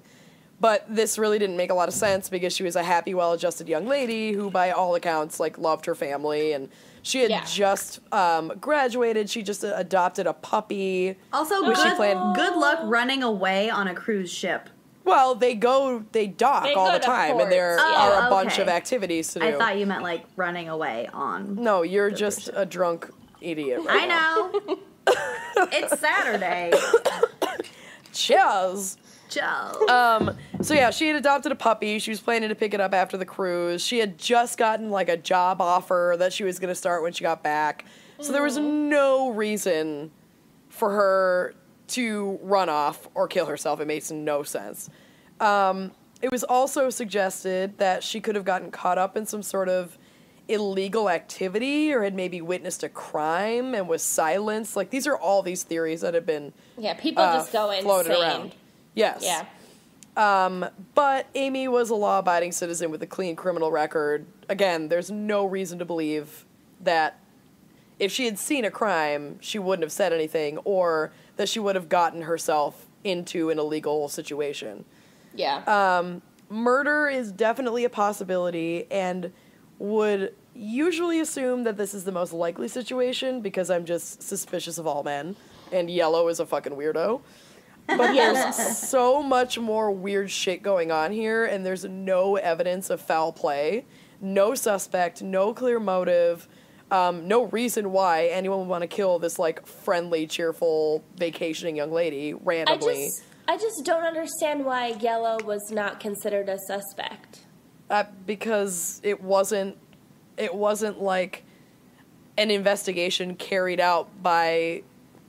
But this really didn't make a lot of sense because she was a happy, well-adjusted young lady who, by all accounts, like loved her family, and she had Yeah. just um, graduated. She just adopted a puppy. Also, Which she good, planned- good luck running away on a cruise ship. Well, they go, they dock They all the time, and there yeah. are a Oh, bunch of activities to do. I thought you meant like running away on. no, you're just a drunk idiot. Right I now. know. [laughs] it's Saturday. [coughs] Cheers. Joe. Um, so yeah, she had adopted a puppy. She was planning to pick it up after the cruise. She had just gotten like a job offer that she was going to start when she got back. So there was no reason for her to run off or kill herself. It makes no sense. Um, it was also suggested that she could have gotten caught up in some sort of illegal activity or had maybe witnessed a crime and was silenced. Like these are all these theories that have been Yeah, people uh, just go floated insane. around. Yes. Yeah. Um, but Amy was a law abiding citizen with a clean criminal record. Again, there's no reason to believe that if she had seen a crime, she wouldn't have said anything or that she would have gotten herself into an illegal situation. Yeah. Uh, Murder is definitely a possibility and would usually assume that this is the most likely situation because I'm just suspicious of all men and Yellow is a fucking weirdo. But there's so much more weird shit going on here, and there's no evidence of foul play, no suspect, no clear motive, um, no reason why anyone would want to kill this like friendly, cheerful, vacationing young lady I randomly. just I just don't understand why Yellow was not considered a suspect. uh, because it wasn't it wasn't like an investigation carried out by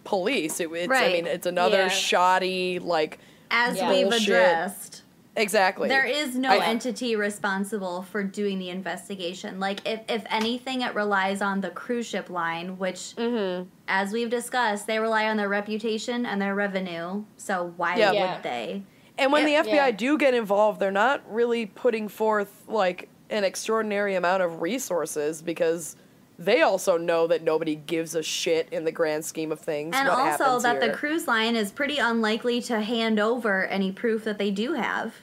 police. It, it's I mean it's another Yeah. shoddy like As Yeah. we've addressed, exactly. there is no I- entity responsible for doing the investigation. Like, if, if anything, it relies on the cruise ship line, which, Mm-hmm. as we've discussed, they rely on their reputation and their revenue. So, why Yeah. would Yeah. they? And when Yeah. the FBI Yeah. do get involved, they're not really putting forth like an extraordinary amount of resources because they also know that nobody gives a shit in the grand scheme of things. And what also happens that the cruise line is pretty unlikely to hand over any proof that they do have.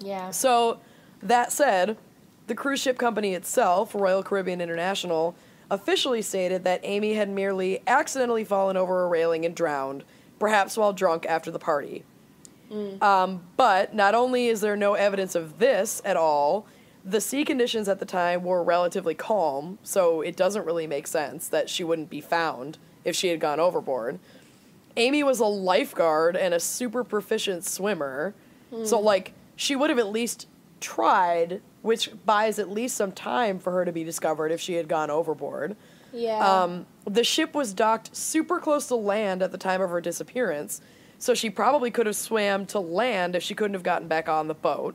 Yeah. So, that said, the cruise ship company itself, Royal Caribbean International, officially stated that Amy had merely accidentally fallen over a railing and drowned, perhaps while drunk after the party. Um, but not only is there no evidence of this at all, the sea conditions at the time were relatively calm, so it doesn't really make sense that she wouldn't be found if she had gone overboard. Amy was a lifeguard and a super proficient swimmer. So, Hmm. like, she would have at least tried, which buys at least some time for her to be discovered if she had gone overboard. Yeah. Um, the ship was docked super close to land at the time of her disappearance, so she probably could have swam to land if she couldn't have gotten back on the boat.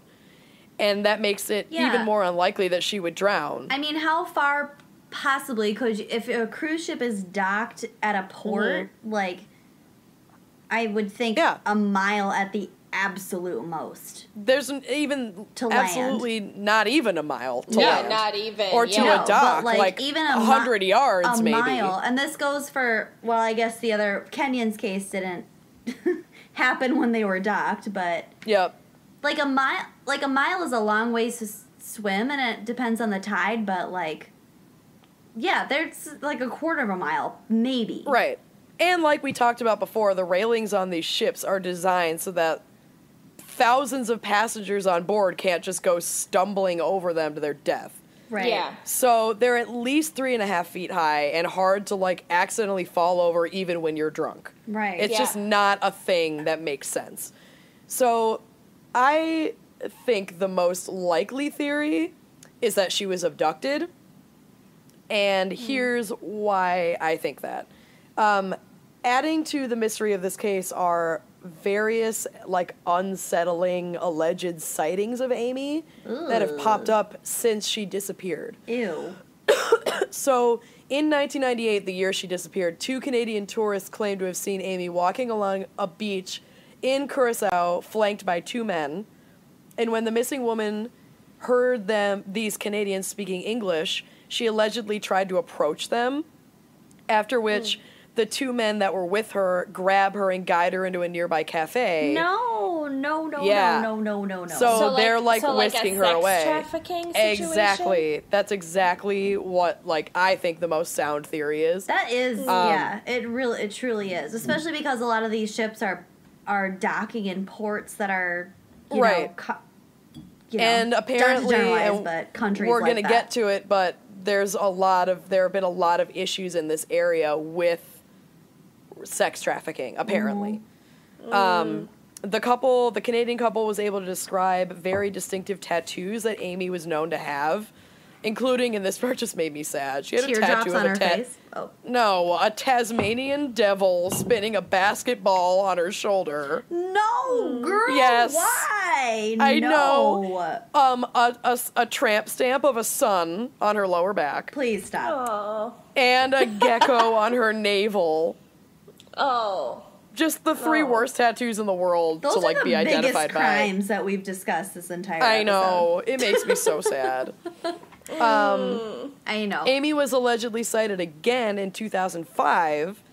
And that makes it Yeah. even more unlikely that she would drown. I mean, how far possibly could you, if a cruise ship is docked at a port, mm-hmm. like, I would think Yeah. a mile at the absolute most. There's an, even To land. absolutely not even a mile to yeah, land. not even. or to yeah. No, a dock, like, like, even a a mi- hundred yards, a maybe. mile, and this goes for well, I guess the other Kenyon's case didn't [laughs] happen when they were docked, but Yep. like a mile, like a mile is a long ways to s- swim, and it depends on the tide, but like, yeah, there's like a quarter of a mile, maybe. Right. And like we talked about before, the railings on these ships are designed so that thousands of passengers on board can't just go stumbling over them to their death. Right. Yeah. So they're at least three and a half feet high and hard to like accidentally fall over even when you're drunk. Right. It's Yeah. just not a thing that makes sense. So I think the most likely theory is that she was abducted. And here's why I think that. Um, adding to the mystery of this case are various like unsettling alleged sightings of Amy that have popped up since she disappeared. Ew. [coughs] So, in 1998, the year she disappeared, two Canadian tourists claimed to have seen Amy walking along a beach in Curacao, flanked by two men. And when the missing woman heard them, these Canadians speaking English, she allegedly tried to approach them. After which, the two men that were with her grab her and guide her into a nearby cafe. No, no, no, Yeah. no, no, no, no, no. So, So, like- they're like so, like, whisking her sex away. trafficking situation? Exactly. That's exactly what like I think the most sound theory is. That is, Um, yeah, it really, it truly is. Especially because a lot of these ships are are docking in ports that are, you Right. know, co- you know, and to apparently generalize, and but countries we're like gonna get to it, but there's a lot of there have been a lot of issues in this area with sex trafficking. Apparently, um, the couple, the Canadian couple, was able to describe very distinctive tattoos that Amy was known to have. Including, and this part just made me sad. She had a tattoo on of her a ta- face. Oh No, a Tasmanian devil spinning a basketball on her shoulder. no, girl! Yes. why? I no. know. Um, a, a, a tramp stamp of a sun on her lower back, Please stop. Oh. and a gecko [laughs] on her navel. Oh. Just the three Oh. worst tattoos in the world Those to are like the be biggest identified by. crimes that we've discussed this entire. I episode. know. It makes me so [laughs] sad. [laughs] Um, mm. I know. Amy was allegedly sighted again in 2005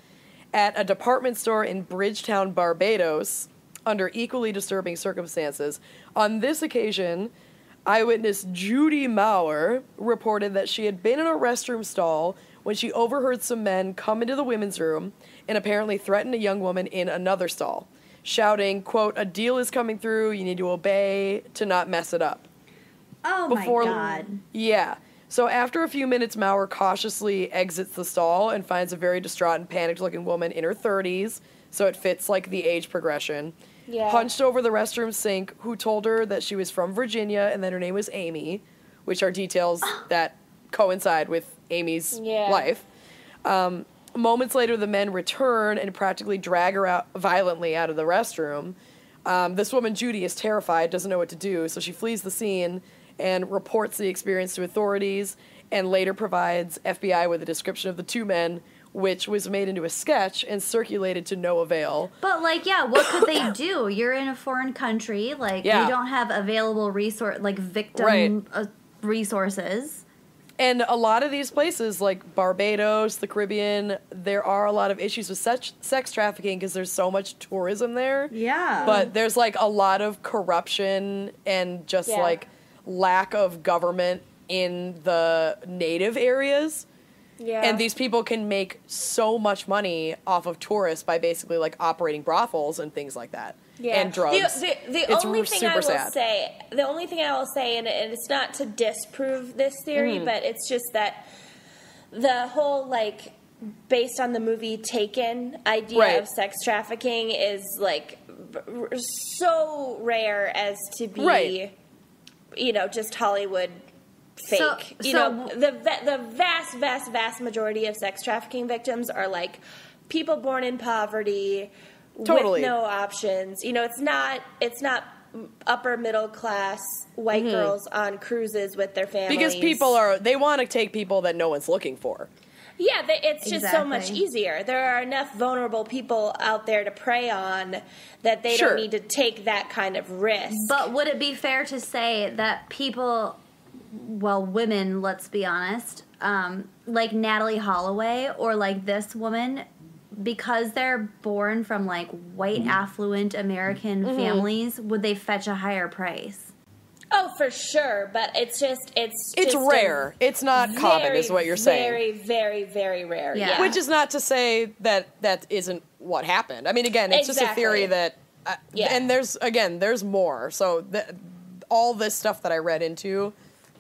at a department store in Bridgetown, Barbados, under equally disturbing circumstances. On this occasion, eyewitness Judy Maurer reported that she had been in a restroom stall when she overheard some men come into the women's room and apparently threaten a young woman in another stall, shouting, quote, a deal is coming through, you need to obey to not mess it up oh before my god. yeah so after a few minutes maurer cautiously exits the stall and finds a very distraught and panicked looking woman in her 30s so it fits like the age progression Yeah. hunched over the restroom sink who told her that she was from virginia and that her name was amy which are details [gasps] that coincide with amy's Yeah. life um, moments later the men return and practically drag her out violently out of the restroom um, this woman judy is terrified doesn't know what to do so she flees the scene and reports the experience to authorities and later provides fbi with a description of the two men which was made into a sketch and circulated to no avail But like, yeah, what could they do? You're in a foreign country, like Yeah. you don't have available resource, like victim Right. uh, resources. and a lot of these places like barbados the caribbean there are a lot of issues with sex, sex trafficking because there's so much tourism there Yeah, but there's like a lot of corruption and just Yeah. like lack of government in the native areas Yeah. and these people can make so much money off of tourists by basically like operating brothels and things like that and drugs The, the, the It's only r- thing super I will sad. say, the only thing I will say, and, and it's not to disprove this theory, Mm. but it's just that the whole like based on the movie Taken, idea Right. of sex trafficking is like r- r- so rare as to be, Right. You know, just Hollywood fake. So- you so- know, the the vast, vast, vast majority of sex trafficking victims are like people born in poverty Totally. with no options. You know, it's not it's not upper middle class white girls on cruises with their families Mm-hmm. because people are they want to take people that no one's looking for. Yeah, it's just so much easier. There are enough vulnerable people out there to prey on that they Sure. don't need to take that kind of risk. But would it be fair to say that people, well, women, let's be honest, um, like Natalee Holloway or like this woman, because they're born from like white, affluent American Mm-hmm. families, would they fetch a higher price? Oh, for sure. But it's just it's It's just rare. It's not common, is what you're saying. Very, very, very rare. Yeah. Yeah. Which is not to say that that isn't what happened. I mean, again, it's just a theory that, uh, Yeah. and there's again, there's more. So th- all this stuff that I read into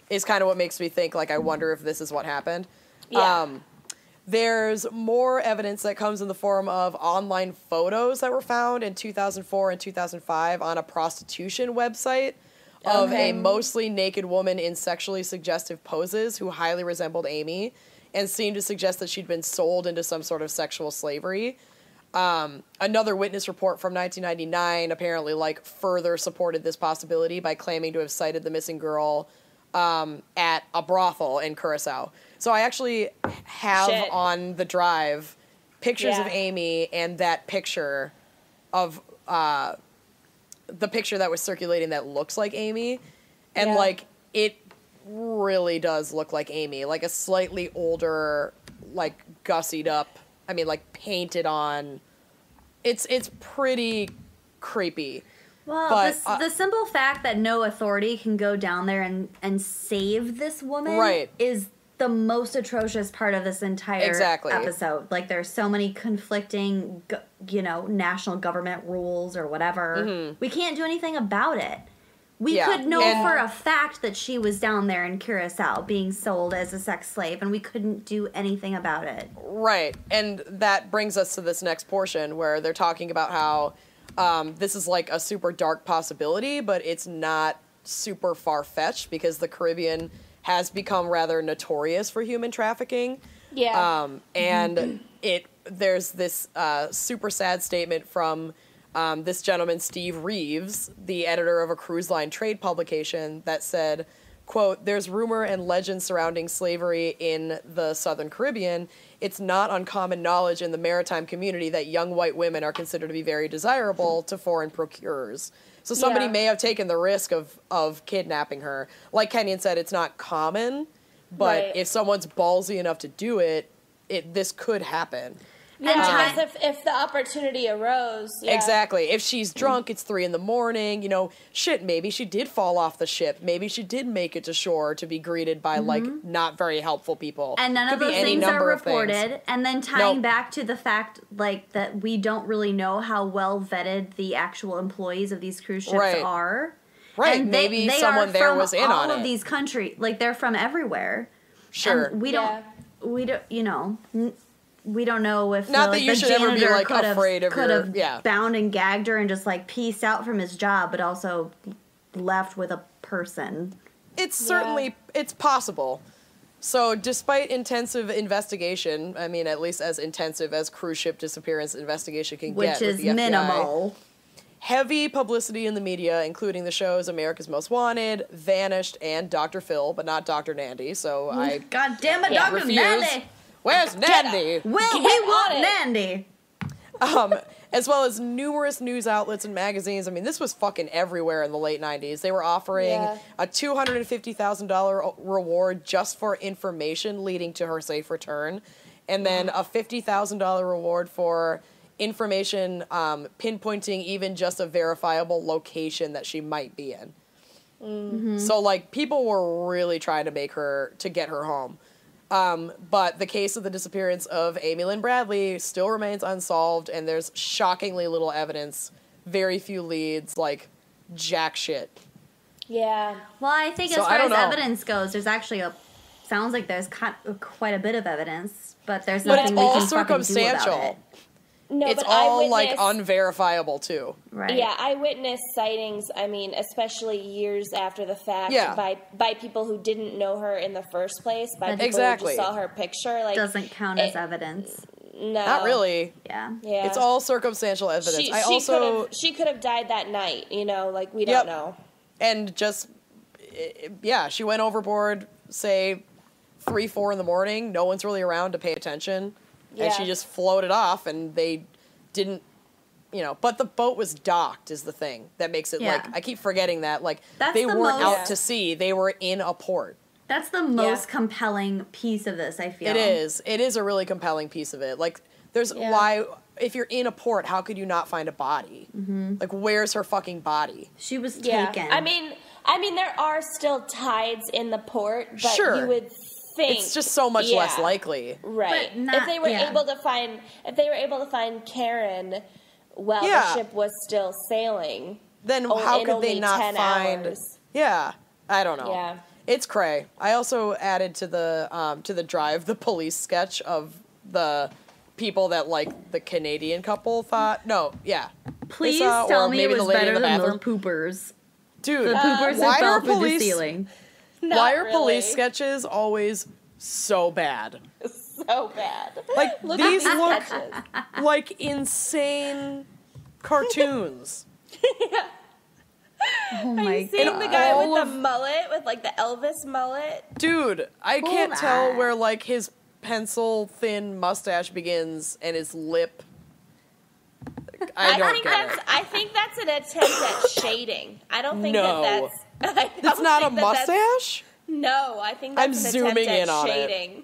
is kind of what makes me think. Like, I wonder if this is what happened. Yeah. Um, there's more evidence that comes in the form of online photos that were found in 2004 and 2005 on a prostitution website of Okay. a mostly naked woman in sexually suggestive poses who highly resembled Amy and seemed to suggest that she'd been sold into some sort of sexual slavery. Um, another witness report from 1999 apparently like further supported this possibility by claiming to have sighted the missing girl um, at a brothel in Curacao. So I actually have Shit. on the drive pictures of Amy and that picture of uh, the picture that was circulating that looks like Amy, and Yeah. like it really does look like Amy, like a slightly older, like gussied up. I mean, like painted on. It's it's pretty creepy. Well, But, the, uh, the simple fact that no authority can go down there and, and save this woman Right. is the most atrocious part of this entire Exactly. episode. Like, there's so many conflicting, you know, national government rules or whatever. We can't do anything about it. We Mm-hmm. Yeah, could know and- for a fact that she was down there in Curacao being sold as a sex slave, and we couldn't do anything about it. Right. And that brings us to this next portion where they're talking about how um, this is like a super dark possibility, but it's not super far fetched because the Caribbean has become rather notorious for human trafficking. Yeah. Um, and it there's this uh, super sad statement from um, this gentleman Steve Reeves, the editor of a cruise line trade publication, that said, "quote There's rumor and legend surrounding slavery in the Southern Caribbean. It's not uncommon knowledge in the maritime community that young white women are considered to be very desirable to foreign procurers." So somebody Yeah. may have taken the risk of of kidnapping her. Like Kenyon said, it's not common, but Right. if someone's ballsy enough to do it, it this could happen. Yeah, time- because if, if the opportunity arose, yeah. Exactly. If she's drunk, it's three in the morning. You know, shit. Maybe she did fall off the ship. Maybe she did make it to shore to be greeted by like not very helpful people. Mm-hmm. And none Could of be those things are number of things. reported. And then tying Nope. back to the fact, like that we don't really know how well vetted the actual employees of these cruise ships Right. are. Right, And maybe someone are there from was in all on of it. these countries, like they're from everywhere. Sure. And we Yeah. don't. We don't. You know. n- We don't know if Not the, that you the should ever be, like, could have- afraid of could your- have yeah. bound and gagged her and just like pieced out from his job, but also left with a person. it's certainly it's possible. So, despite intensive investigation, I mean, at least as intensive as cruise ship disappearance investigation can Which get, with is the FBI, minimal. heavy publicity in the media, including the shows America's Most Wanted, Vanished, and Dr. Phil, but not Dr. Nandy. So I God damn it, Dr. Nandy! Where's Nandy? Well, we want. Nandy. um, as well as numerous news outlets and magazines. I mean, this was fucking everywhere in the late '90s. They were offering Yeah. a two hundred and fifty thousand dollar reward just for information leading to her safe return, and then a fifty thousand dollar reward for information um, pinpointing even just a verifiable location that she might be in. So like people were really trying to make her to get her home. Um, but the case of the disappearance of Amy Lynn Bradley still remains unsolved, and there's shockingly little evidence, very few leads, like jack shit. Yeah. Well, I think So as I far as know. evidence goes, there's actually a sounds like there's quite a bit of evidence, but there's But nothing it's we all can fucking do about circumstantial. It. No, it's but all like unverifiable too. Right. Yeah, eyewitness sightings. I mean, especially years after the fact, Yeah. by by people who didn't know her in the first place, by people Exactly. who just saw her picture. Like Doesn't count as evidence. no, Not really. Yeah. Yeah, It's all circumstantial evidence. She, I she also could have she could have died that night. You know, like we Yep. don't know. and just yeah, she went overboard. Say three, four in the morning. No one's really around to pay attention, Yeah. and she just floated off, and they didn't. You know, but the boat was docked is the thing that makes it Yeah. like I keep forgetting that like That's they the weren't most- out to sea; they were in a port. That's the most Yeah. compelling piece of this, I feel. It is. It is a really compelling piece of it. Like, there's Yeah. why if you're in a port, how could you not find a body? Mm-hmm. Like, where's her fucking body? She was Yeah, taken. I mean, I mean, there are still tides in the port, but Sure. you would think It's just so much yeah. less likely. Right. But not- if they were yeah. able to find if they were able to find Karen while Yeah. the ship was still sailing. Then o- how could they not find? hours. Yeah, I don't know. Yeah. It's cray. I also added to the um, to the drive the police sketch of the people that like the Canadian couple thought. No, yeah. Please saw, tell me maybe it the was lady in better the than the bathroom. poopers. Dude, The poopers why that fell are through the police ceiling. [laughs] Not why are really. police sketches always so bad? so bad? Like Look these at look sketches. [laughs] like insane cartoons. [laughs] Oh Are my you seeing god. the guy all with of- the mullet, with like the Elvis mullet? Dude, I Hold can't tell where like his pencil thin mustache begins and his lip. I don't think get that's it. I think that's an attempt at shading. I don't think No. that that's. [laughs] I It's don't a that mustache. No, I think I'm an zooming in at on it. shading.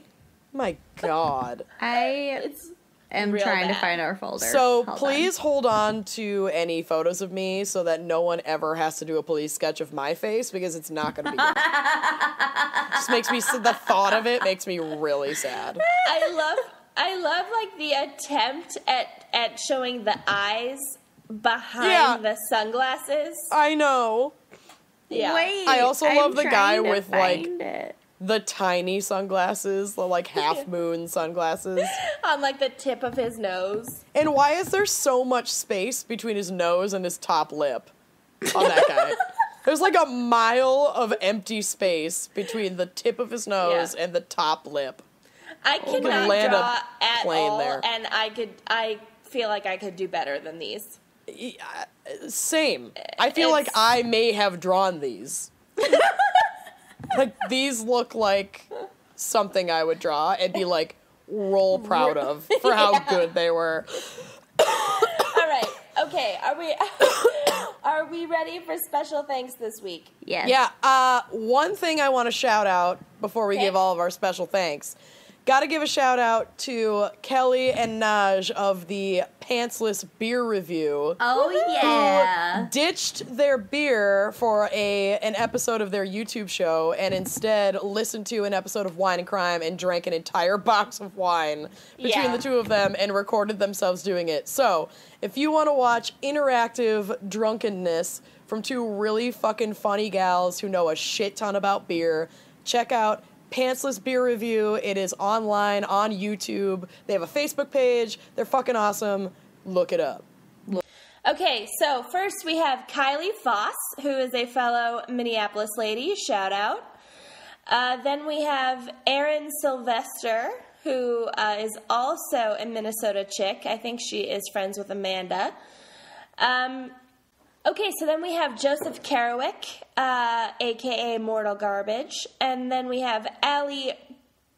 My God. [laughs] I It's am real trying to find our folder. So Hold on. please hold on to any photos of me so that no one ever has to do a police sketch of my face because it's not going to be good. [laughs] Just makes me the thought of it makes me really sad. I love I love like the attempt at at showing the eyes behind Yeah. the sunglasses. I know. Yeah. Wait, I also I'm love the guy with, like, it. The tiny sunglasses, the like half [laughs] moon sunglasses. On like the tip of his nose. And why is there so much space between his nose and his top lip on that guy? [laughs] There's like a mile of empty space between the tip of his nose Yeah. and the top lip. I could cannot land a draw at plane all, there. and I could. I feel like I could do better than these. Same. I feel like I may have drawn these. [laughs] like these look like something I would draw and be like roll proud of for how [laughs] good they were. All right. Okay. Are we? [coughs] are we ready for special thanks this week? Yes. Yeah, uh, one thing I want to shout out before we Okay. give all of our special thanks. Got to give a shout out to Kelly and Naj of the Pantsless Beer Review. Oh yeah. Ditched their beer for a an episode of their YouTube show and instead listened to an episode of Wine and Crime and drank an entire box of wine between Yeah. the two of them and recorded themselves doing it. So, if you want to watch interactive drunkenness from two really fucking funny gals who know a shit ton about beer, check out Pantsless Beer Review. It is online on YouTube. They have a Facebook page. They're fucking awesome. Look it up. Okay, so first we have Kylie Foss, who is a fellow Minneapolis lady. Shout out. Uh, then we have Erin Sylvester, who uh, is also a Minnesota chick. I think she is friends with Amanda. Um, okay, so then we have Joseph Kerouic, uh, aka Mortal Garbage. And then we have Allie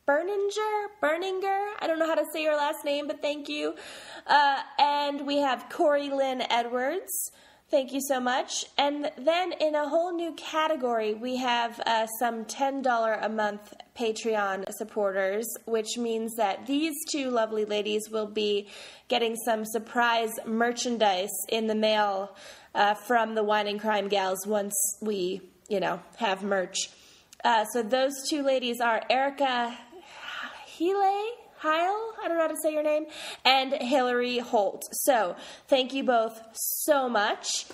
Berninger, Berninger. I don't know how to say your last name, but thank you. Uh, and we have Corey Lynn Edwards. Thank you so much. And then in a whole new category, we have uh, some $10 a month Patreon supporters, which means that these two lovely ladies will be getting some surprise merchandise in the mail uh, from the Wine and Crime Gals once we, you know, have merch. Uh, so those two ladies are Erica Healy, Heil, I don't know how to say your name, and Hillary Holt. So thank you both so much.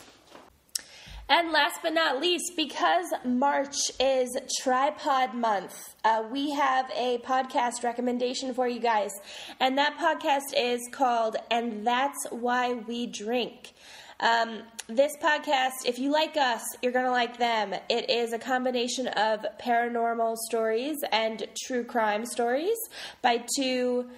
And last but not least, because March is Trypod Month, uh, we have a podcast recommendation for you guys. And that podcast is called And That's Why We Drink. Um, this podcast, if you like us, you're going to like them. It is a combination of paranormal stories and true crime stories by two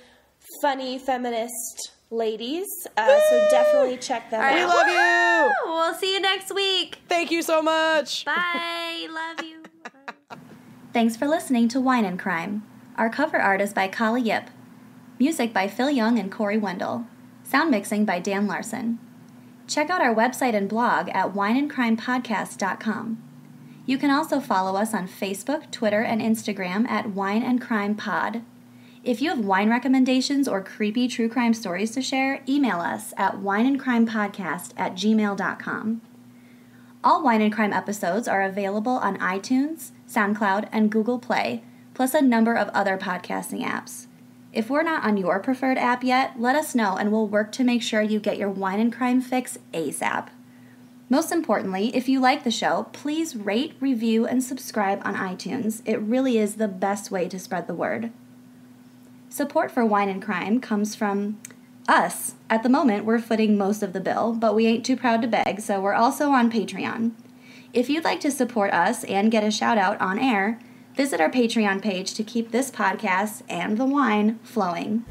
funny feminist ladies. Uh, so definitely check them We out. love you. We'll see you next week. Thank you so much. Bye. [laughs] Love you. [laughs] Thanks for listening to Wine and Crime. Our cover art is by Kali Yip. Music by Phil Young and Corey Wendell. Sound mixing by Dan Larson. Check out our website and blog at wineandcrimepodcast.com. You can also follow us on Facebook, Twitter, and Instagram at Wine and Crime Pod. If you have wine recommendations or creepy true crime stories to share, email us at wineandcrimepodcast at gmail.com. All Wine and Crime episodes are available on iTunes, SoundCloud, and Google Play, plus a number of other podcasting apps. If we're not on your preferred app yet, let us know and we'll work to make sure you get your wine and crime fix ASAP. Most importantly, if you like the show, please rate, review, and subscribe on iTunes. It really is the best way to spread the word. Support for Wine and Crime comes from us. At the moment, we're footing most of the bill, but we ain't too proud to beg, so we're also on Patreon. If you'd like to support us and get a shout out on air, visit our Patreon page to keep this podcast and the wine flowing.